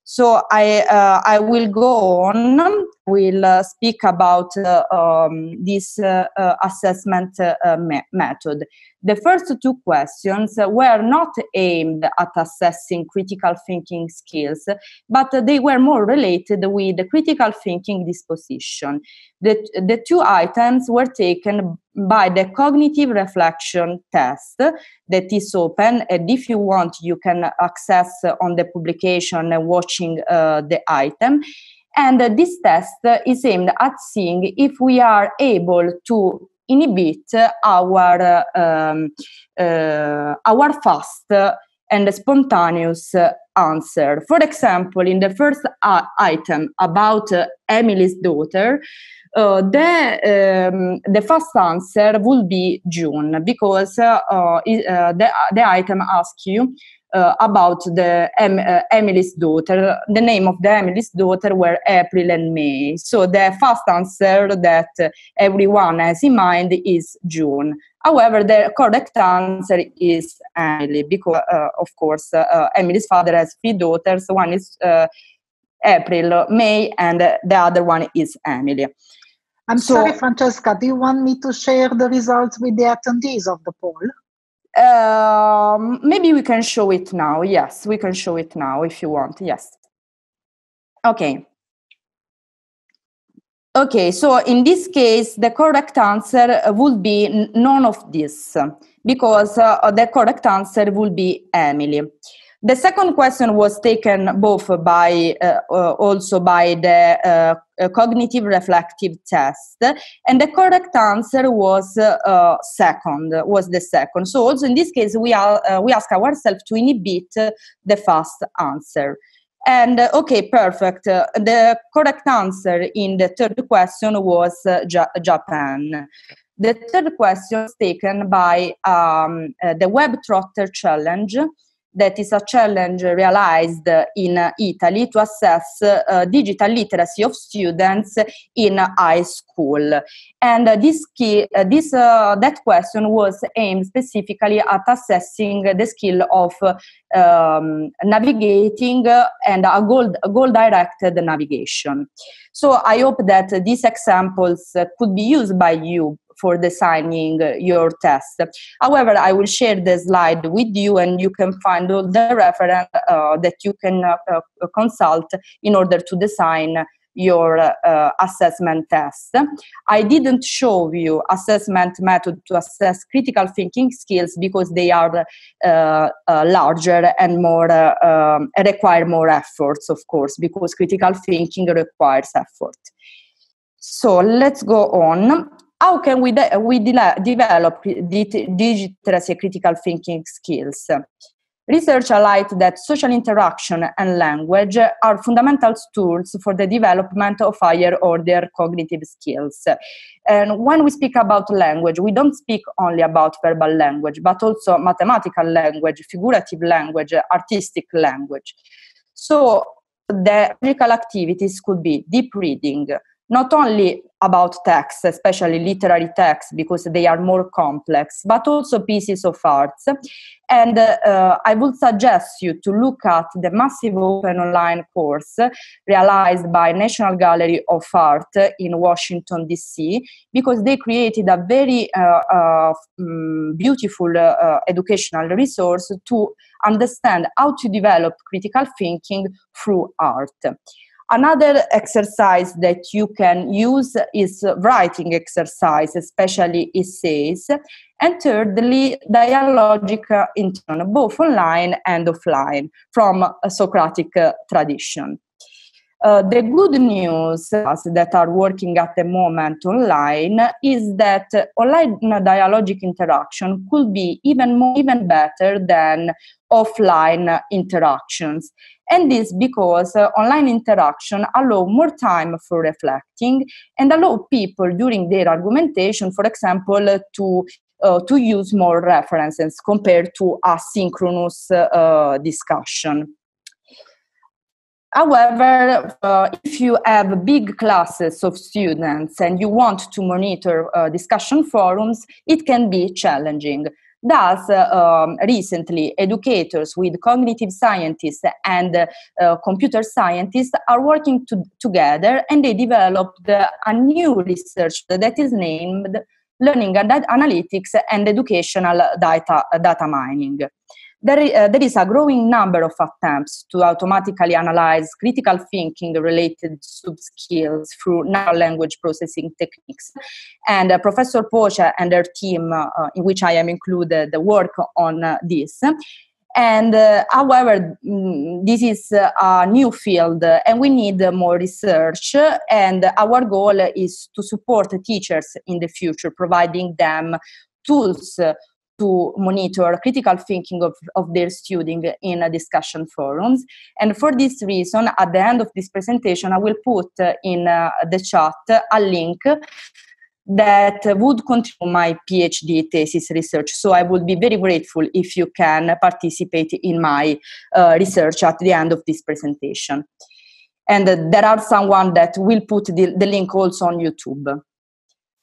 so I uh, I will go on. Will uh, speak about uh, um, this uh, uh, assessment uh, me- method. The first two questions were not aimed at assessing critical thinking skills, but they were more related with the critical thinking disposition. The, the two items were taken by the cognitive reflection test that is open and if you want you can access on the publication watching uh, the item and this test is aimed at seeing if we are able to inhibit our um, uh, our fast and spontaneous answer. For example, in the first item about Emily's daughter, uh, the um, the first answer will be June because uh, uh, the the item asks you about the em- uh, Emily's daughter. The name of the Emily's daughter were April and May. So the first answer that everyone has in mind is June. However, the correct answer is Emily because, uh, of course, Emily's father has three daughters. One is April, May, and the other one is Emily. I'm so, sorry, Francesca. Do you want me to share the results with the attendees of the poll? Um, maybe we can show it now. Yes, we can show it now if you want. Yes. Okay. Okay, so in this case, the correct answer would be none of this because uh, the correct answer would be Emily. The second question was taken both by uh, uh, also by the uh, cognitive reflective test, and the correct answer was uh, second. Was the second. So also in this case, we are uh, we ask ourselves to inhibit the first answer. And uh, okay, perfect. the correct answer in the third question was Japan. The third question was taken by um, the Web Trotter Challenge, that is a challenge realized in Italy to assess uh, digital literacy of students in high school. And uh, this key, uh, this uh, that question was aimed specifically at assessing the skill of um, navigating and a goal, goal directed navigation. So I hope that these examples could be used by you for designing your test. However, I will share the slide with you and you can find all the reference uh, that you can uh, uh, consult in order to design your uh, assessment test. I didn't show you assessment method to assess critical thinking skills because they are uh, uh, larger and more um, require more efforts, of course, because critical thinking requires effort. So let's go on how can we, de- we de- develop digital critical thinking skills? Research highlights that social interaction and language are fundamental tools for the development of higher order cognitive skills. And when we speak about language, we don't speak only about verbal language, but also mathematical language, figurative language, artistic language. So the critical activities could be deep reading, not only about texts, especially literary texts, because they are more complex, but also pieces of art. And uh, I would suggest you to look at the massive open online course realized by National Gallery of Art in Washington, D.C., because they created a very uh, uh, um, beautiful uh, educational resource to understand how to develop critical thinking through art. Another exercise that you can use is writing exercise, especially essays. and thirdly, dialogic interaction, both online and offline, from a Socratic uh, tradition. Uh, the good news that are working at the moment online is that online dialogic interaction could be even more, even better than offline interactions. And this because uh, online interaction allow more time for reflecting and allow people during their argumentation, for example, to uh, to use more references compared to asynchronous uh, discussion. However, uh, if you have big classes of students and you want to monitor uh, discussion forums, it can be challenging. Thus, um, recently, educators with cognitive scientists and uh, computer scientists are working to, together and they developed a new research that is named Learning Analytics and Educational Data, data Mining there, uh, there is a growing number of attempts to automatically analyze critical thinking related sub skills through natural language processing techniques. And uh, Professor Poce and her team, uh, in which I am included, work on uh, this. And uh, however, mm, this is a new field and we need more research. And our goal is to support teachers in the future, providing them tools to monitor critical thinking of, of their students in a discussion forums. And for this reason, at the end of this presentation, I will put in uh, the chat a link that would continue my PhD thesis research. So I would be very grateful if you can participate in my uh, research at the end of this presentation. And uh, there are someone that will put the, the link also on YouTube.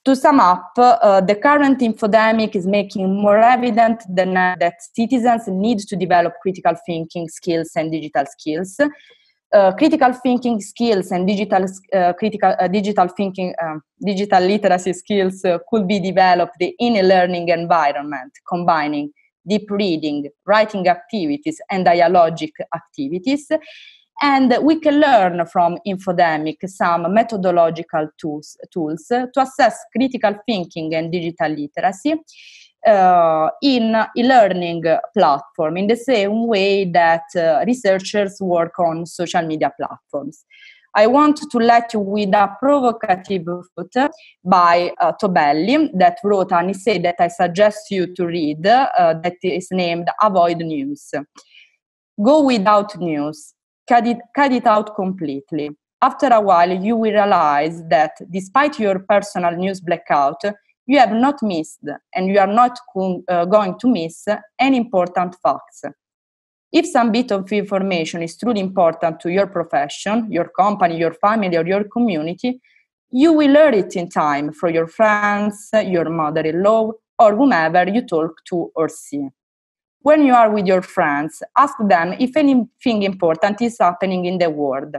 To sum up, uh, the current infodemic is making more evident than, uh, that citizens need to develop critical thinking skills and digital skills. Uh, critical thinking skills and digital uh, critical uh, digital thinking um, digital literacy skills uh, could be developed in a learning environment combining deep reading writing activities and dialogic activities and we can learn from Infodemic some methodological tools, tools to assess critical thinking and digital literacy uh, in a learning platform in the same way that uh, researchers work on social media platforms. I want to let you with a provocative quote by uh, Dobelli that wrote an essay that I suggest you to read uh, that is named Avoid News. Go without news cut it, cut it out completely. After a while, you will realize that despite your personal news blackout, you have not missed and you are not co- uh, going to miss any important facts. If some bit of information is truly important to your profession, your company, your family, or your community, you will learn it in time from your friends, your mother in law, or whomever you talk to or see when you are with your friends, ask them if anything important is happening in the world.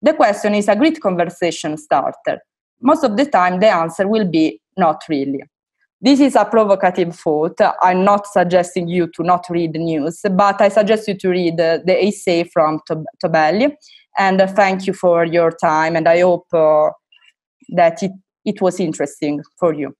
The question is a great conversation starter. Most of the time, the answer will be not really. This is a provocative thought. I'm not suggesting you to not read news, but I suggest you to read the, the essay from Dobelli. And uh, thank you for your time, and I hope uh, that it, it was interesting for you.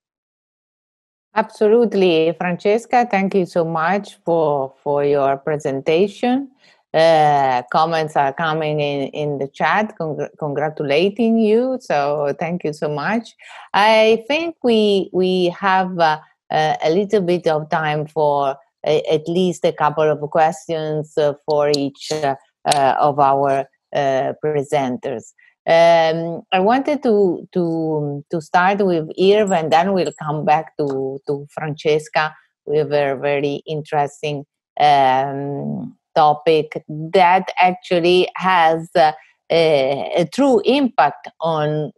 Absolutely, Francesca. Thank you so much for for your presentation. Uh, comments are coming in in the chat, congr- congratulating you. So thank you so much. I think we we have uh, a little bit of time for at least a couple of questions uh, for each uh, uh, of our presenters. Um, I wanted to to to start with Irv, and then we'll come back to to Francesca with a very interesting um, topic that actually has uh, a, a, true impact on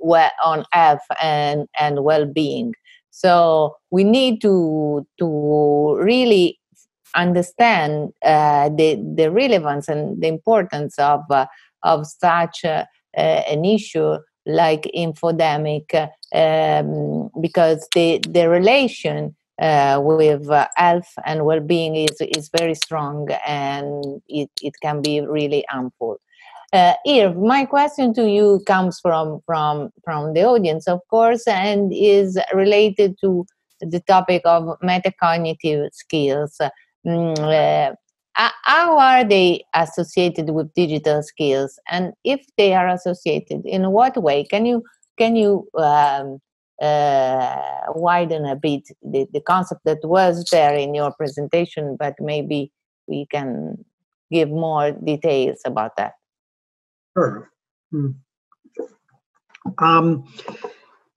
on health and and well-being. So we need to to really understand uh, the the relevance and the importance of uh, of such uh, an issue like infodemic um, because the the relation uh, with uh, health and well-being is is very strong and it, it can be really harmful. Uh, Irv, my question to you comes from from from the audience, of course, and is related to the topic of metacognitive skills. Mm, uh, how are they associated with digital skills, and if they are associated, in what way? Can you can you um, uh, widen a bit the, the concept that was there in your presentation, but maybe we can give more details about that. Sure. Hmm. Um,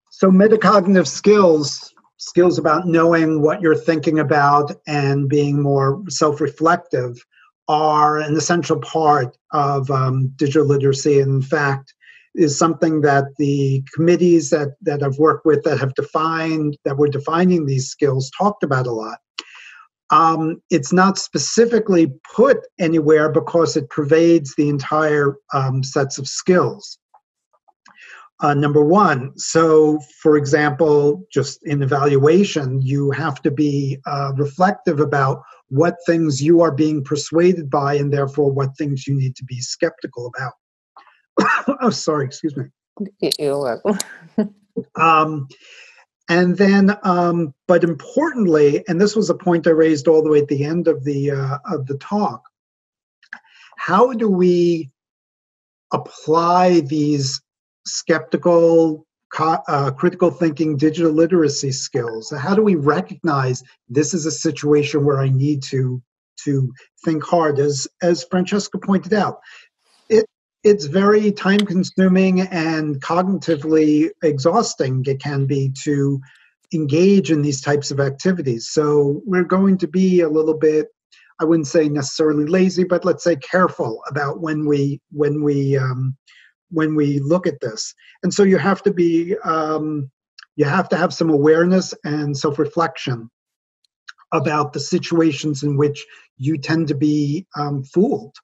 so metacognitive skills, skills about knowing what you're thinking about and being more self-reflective are an essential part of um, digital literacy. And In fact, is something that the committees that, that I've worked with that have defined, that were defining these skills talked about a lot. Um, it's not specifically put anywhere because it pervades the entire um, sets of skills. Uh, number one, so for example, just in evaluation, you have to be uh, reflective about what things you are being persuaded by and therefore what things you need to be skeptical about. oh, sorry, excuse me. You're welcome. um, and then, um, but importantly, and this was a point I raised all the way at the end of the uh, of the talk. How do we apply these skeptical, uh, critical thinking, digital literacy skills? How do we recognize this is a situation where I need to to think hard? As as Francesca pointed out, it it's very time consuming and cognitively exhausting it can be to engage in these types of activities so we're going to be a little bit i wouldn't say necessarily lazy but let's say careful about when we when we um, when we look at this and so you have to be um, you have to have some awareness and self-reflection about the situations in which you tend to be um, fooled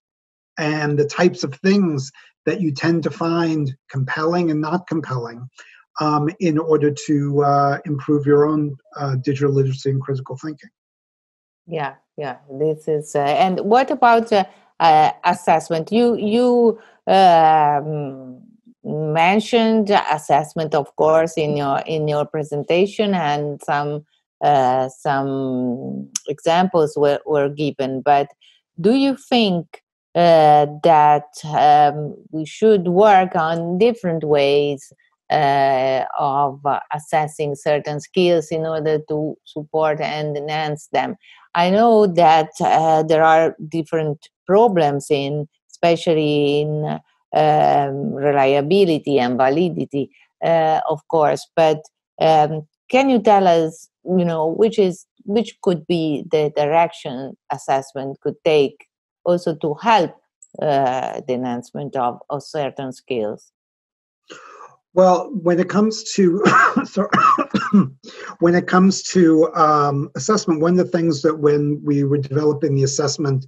and the types of things that you tend to find compelling and not compelling um, in order to uh, improve your own uh, digital literacy and critical thinking. Yeah, yeah, this is. Uh, and what about uh, assessment? You you um, mentioned assessment, of course, in your in your presentation, and some uh, some examples were, were given. But do you think uh, that um, we should work on different ways uh, of assessing certain skills in order to support and enhance them. I know that uh, there are different problems in, especially in um, reliability and validity, uh, of course. But um, can you tell us, you know, which is which could be the direction assessment could take also to help uh, the enhancement of, of certain skills? Well, when it comes to sorry, when it comes to um, assessment, one of the things that when we were developing the assessment,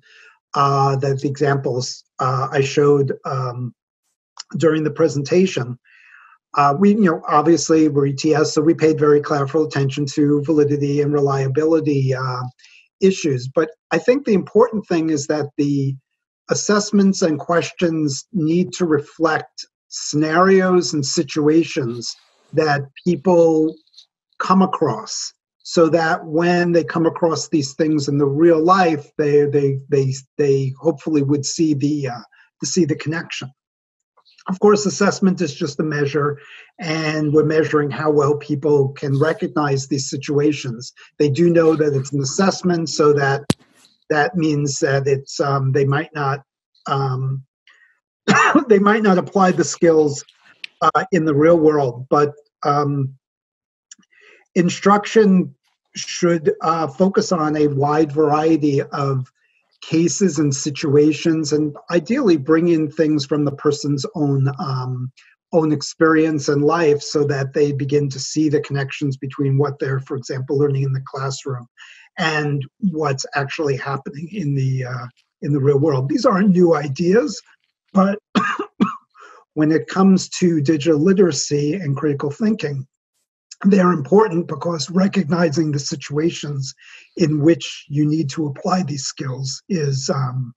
uh, that the examples uh, I showed um, during the presentation, uh, we, you know, obviously we're ETS, so we paid very careful attention to validity and reliability uh, issues. But I think the important thing is that the assessments and questions need to reflect scenarios and situations that people come across so that when they come across these things in the real life they they they they hopefully would see the uh, to see the connection. Of course assessment is just a measure and we're measuring how well people can recognize these situations. They do know that it's an assessment so that that means that it's um, they might not um, they might not apply the skills uh, in the real world, but um, instruction should uh, focus on a wide variety of cases and situations, and ideally bring in things from the person's own um, own experience and life, so that they begin to see the connections between what they're, for example, learning in the classroom and what's actually happening in the uh, in the real world. These aren't new ideas, but when it comes to digital literacy and critical thinking, they're important because recognizing the situations in which you need to apply these skills is um,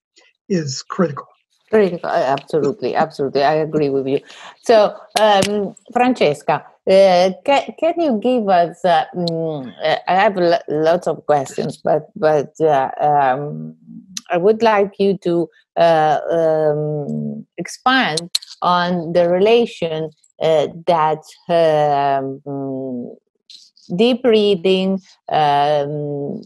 is critical. Critical, absolutely, absolutely. I agree with you. So, um, Francesca, Uh, can, can you give us? Uh, mm, uh, I have l- lots of questions, but but uh, um, I would like you to uh, um, expand on the relation that um, deep reading um,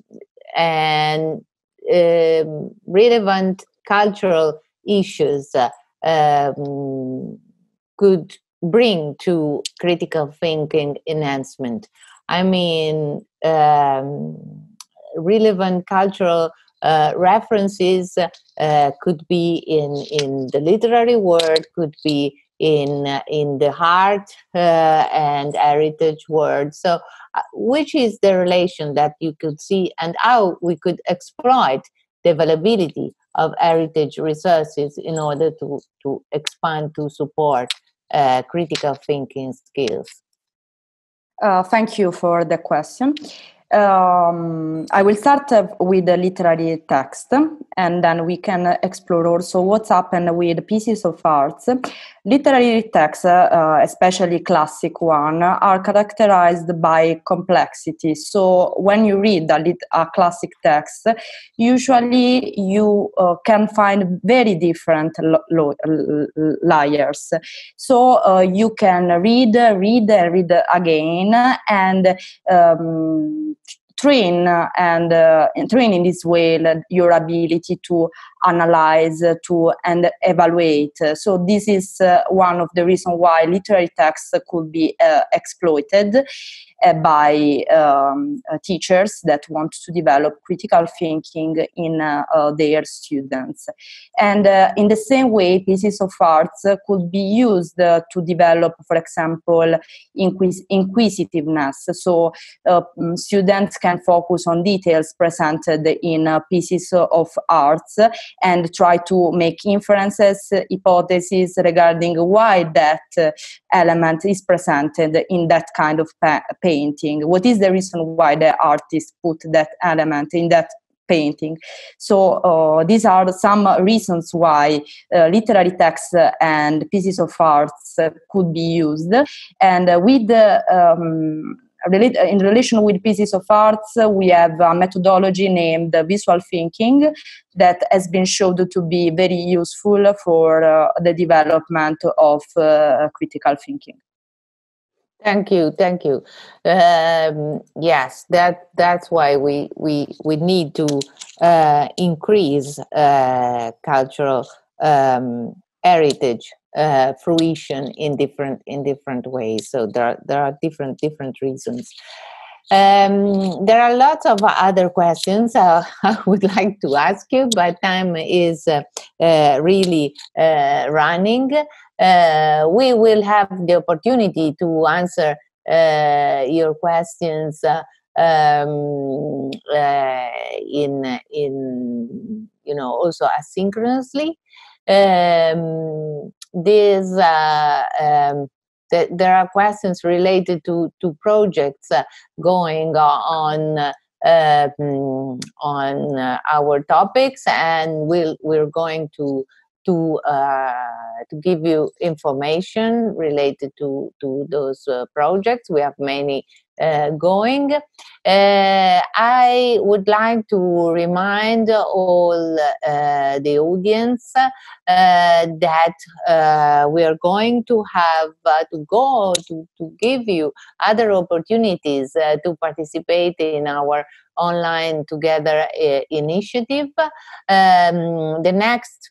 and um, relevant cultural issues um, could bring to critical thinking enhancement. I mean, um, relevant cultural uh, references uh, could be in, in the literary world, could be in in the art uh, and heritage world. So, uh, which is the relation that you could see, and how we could exploit the availability of heritage resources in order to to expand to support uh, critical thinking skills? Uh, thank you for the question. Um, I will start uh, with the literary text and then we can explore also what's happened with pieces of art. Literary texts, uh, especially classic one, are characterized by complexity. So when you read a, lit- a classic text, usually you uh, can find very different lo- lo- layers. So uh, you can read, read, read again, and um, train and uh, train in this way your ability to analyze to and evaluate so this is uh, one of the reasons why literary texts could be uh, exploited uh, by um, uh, teachers that want to develop critical thinking in uh, their students. And in the same way, pieces of arts could be used to develop, for example, inquis- inquisitiveness. So um, students can focus on details presented in pieces of arts and try to make inferences, hypotheses regarding why that element is presented in that kind of pa- painting what is the reason why the artist put that element in that painting. So uh, these are some reasons why uh, literary texts and pieces of arts could be used. And uh, with the um, in relation with pieces of arts, we have a methodology named visual thinking that has been shown to be very useful for uh, the development of uh, critical thinking. Thank you, thank you. Um, yes, that that's why we we we need to uh, increase uh, cultural um, heritage uh, fruition in different in different ways. So there are, there are different different reasons. Um, there are lots of other questions uh, I would like to ask you, but time is uh, uh, really uh, running. Uh, we will have the opportunity to answer uh, your questions um, in in you know also asynchronously. Um, this um, th- there are questions related to, to projects uh, going on uh, um, on uh, our topics, and we'll, we're going to to uh, to give you information related to to those uh, projects. We have many uh, going. Uh, I would like to remind all uh, the audience uh, that uh, we are going to have uh, to go to, to give you other opportunities to participate in our online together initiative. Um, the next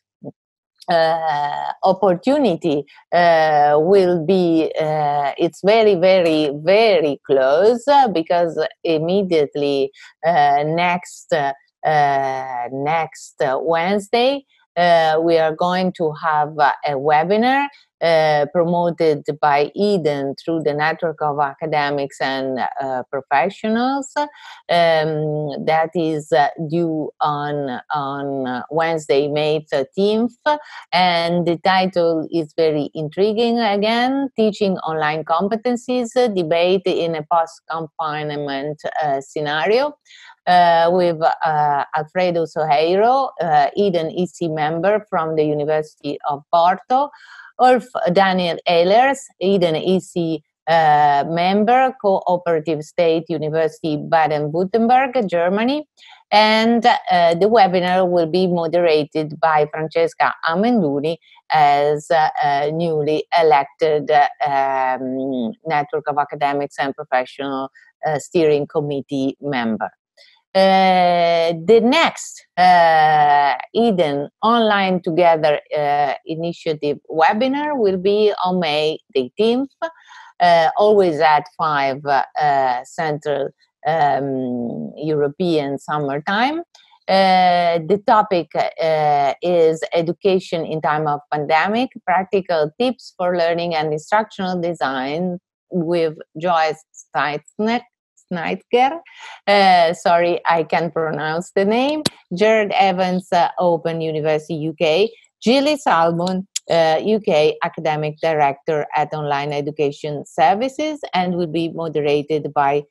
uh, opportunity uh, will be uh, it's very very very close because immediately uh, next uh, next Wednesday uh, we are going to have a webinar uh, promoted by EDEN through the network of academics and uh, professionals. Um, that is uh, due on on Wednesday, May 13th, and the title is very intriguing. Again, teaching online competencies, debate in a post-confinement uh, scenario. Uh, with uh, Alfredo Soeiro, uh, EDEN EC member from the University of Porto, Ulf Daniel Ehlers, EDEN EC uh, member, Cooperative State University Baden-Württemberg, Germany. And uh, the webinar will be moderated by Francesca Amenduni as a newly elected um, Network of Academics and Professional uh, Steering Committee member. Uh, the next uh, EDEN Online Together uh, initiative webinar will be on May 18th, uh, always at 5 uh, Central um, European summertime. The topic is education in time of pandemic, practical tips for learning and instructional design with Joyce Steitzner, Sneitger. Uh, sorry, I can't pronounce the name. Jared Evans, uh, Open University UK. Gilly Salmon, uh, UK Academic Director at Online Education Services, and will be moderated by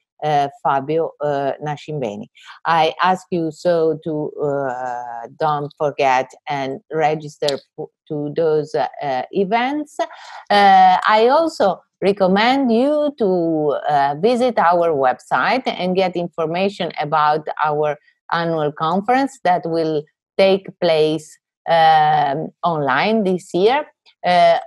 Fabio uh, Nascimbeni. I ask you so to uh, don't forget and register to those uh, events. Uh, I also recommend you to uh, visit our website and get information about our annual conference that will take place um, online this year,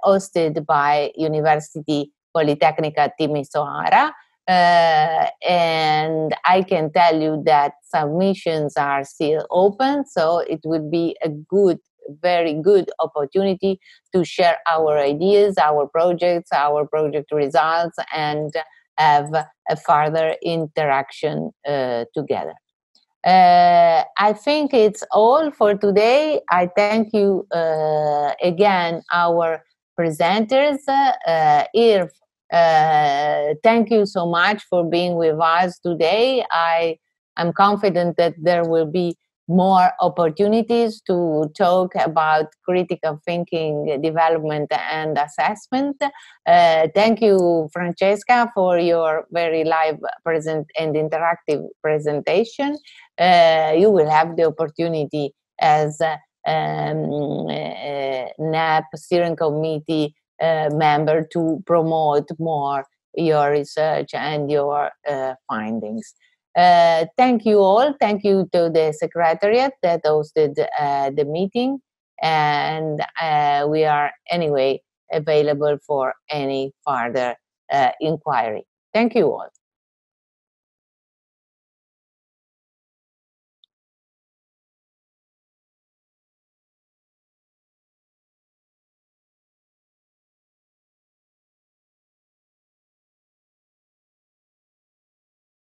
hosted by University Politehnica Timisoara. Uh, and I can tell you that submissions are still open, so it would be a good, very good opportunity to share our ideas, our projects, our project results, and have a further interaction uh, together. Uh, I think it's all for today. I thank you uh, again, our presenters, uh, Irv uh, thank you so much for being with us today. I am confident that there will be more opportunities to talk about critical thinking development and assessment. Uh, thank you, Francesca, for your very live present and interactive presentation. Uh, you will have the opportunity as um, uh, NAP steering committee member to promote more your research and your uh, findings. Uh, thank you all. Thank you to the Secretariat that hosted uh, the meeting. And we are anyway available for any further inquiry. Thank you all.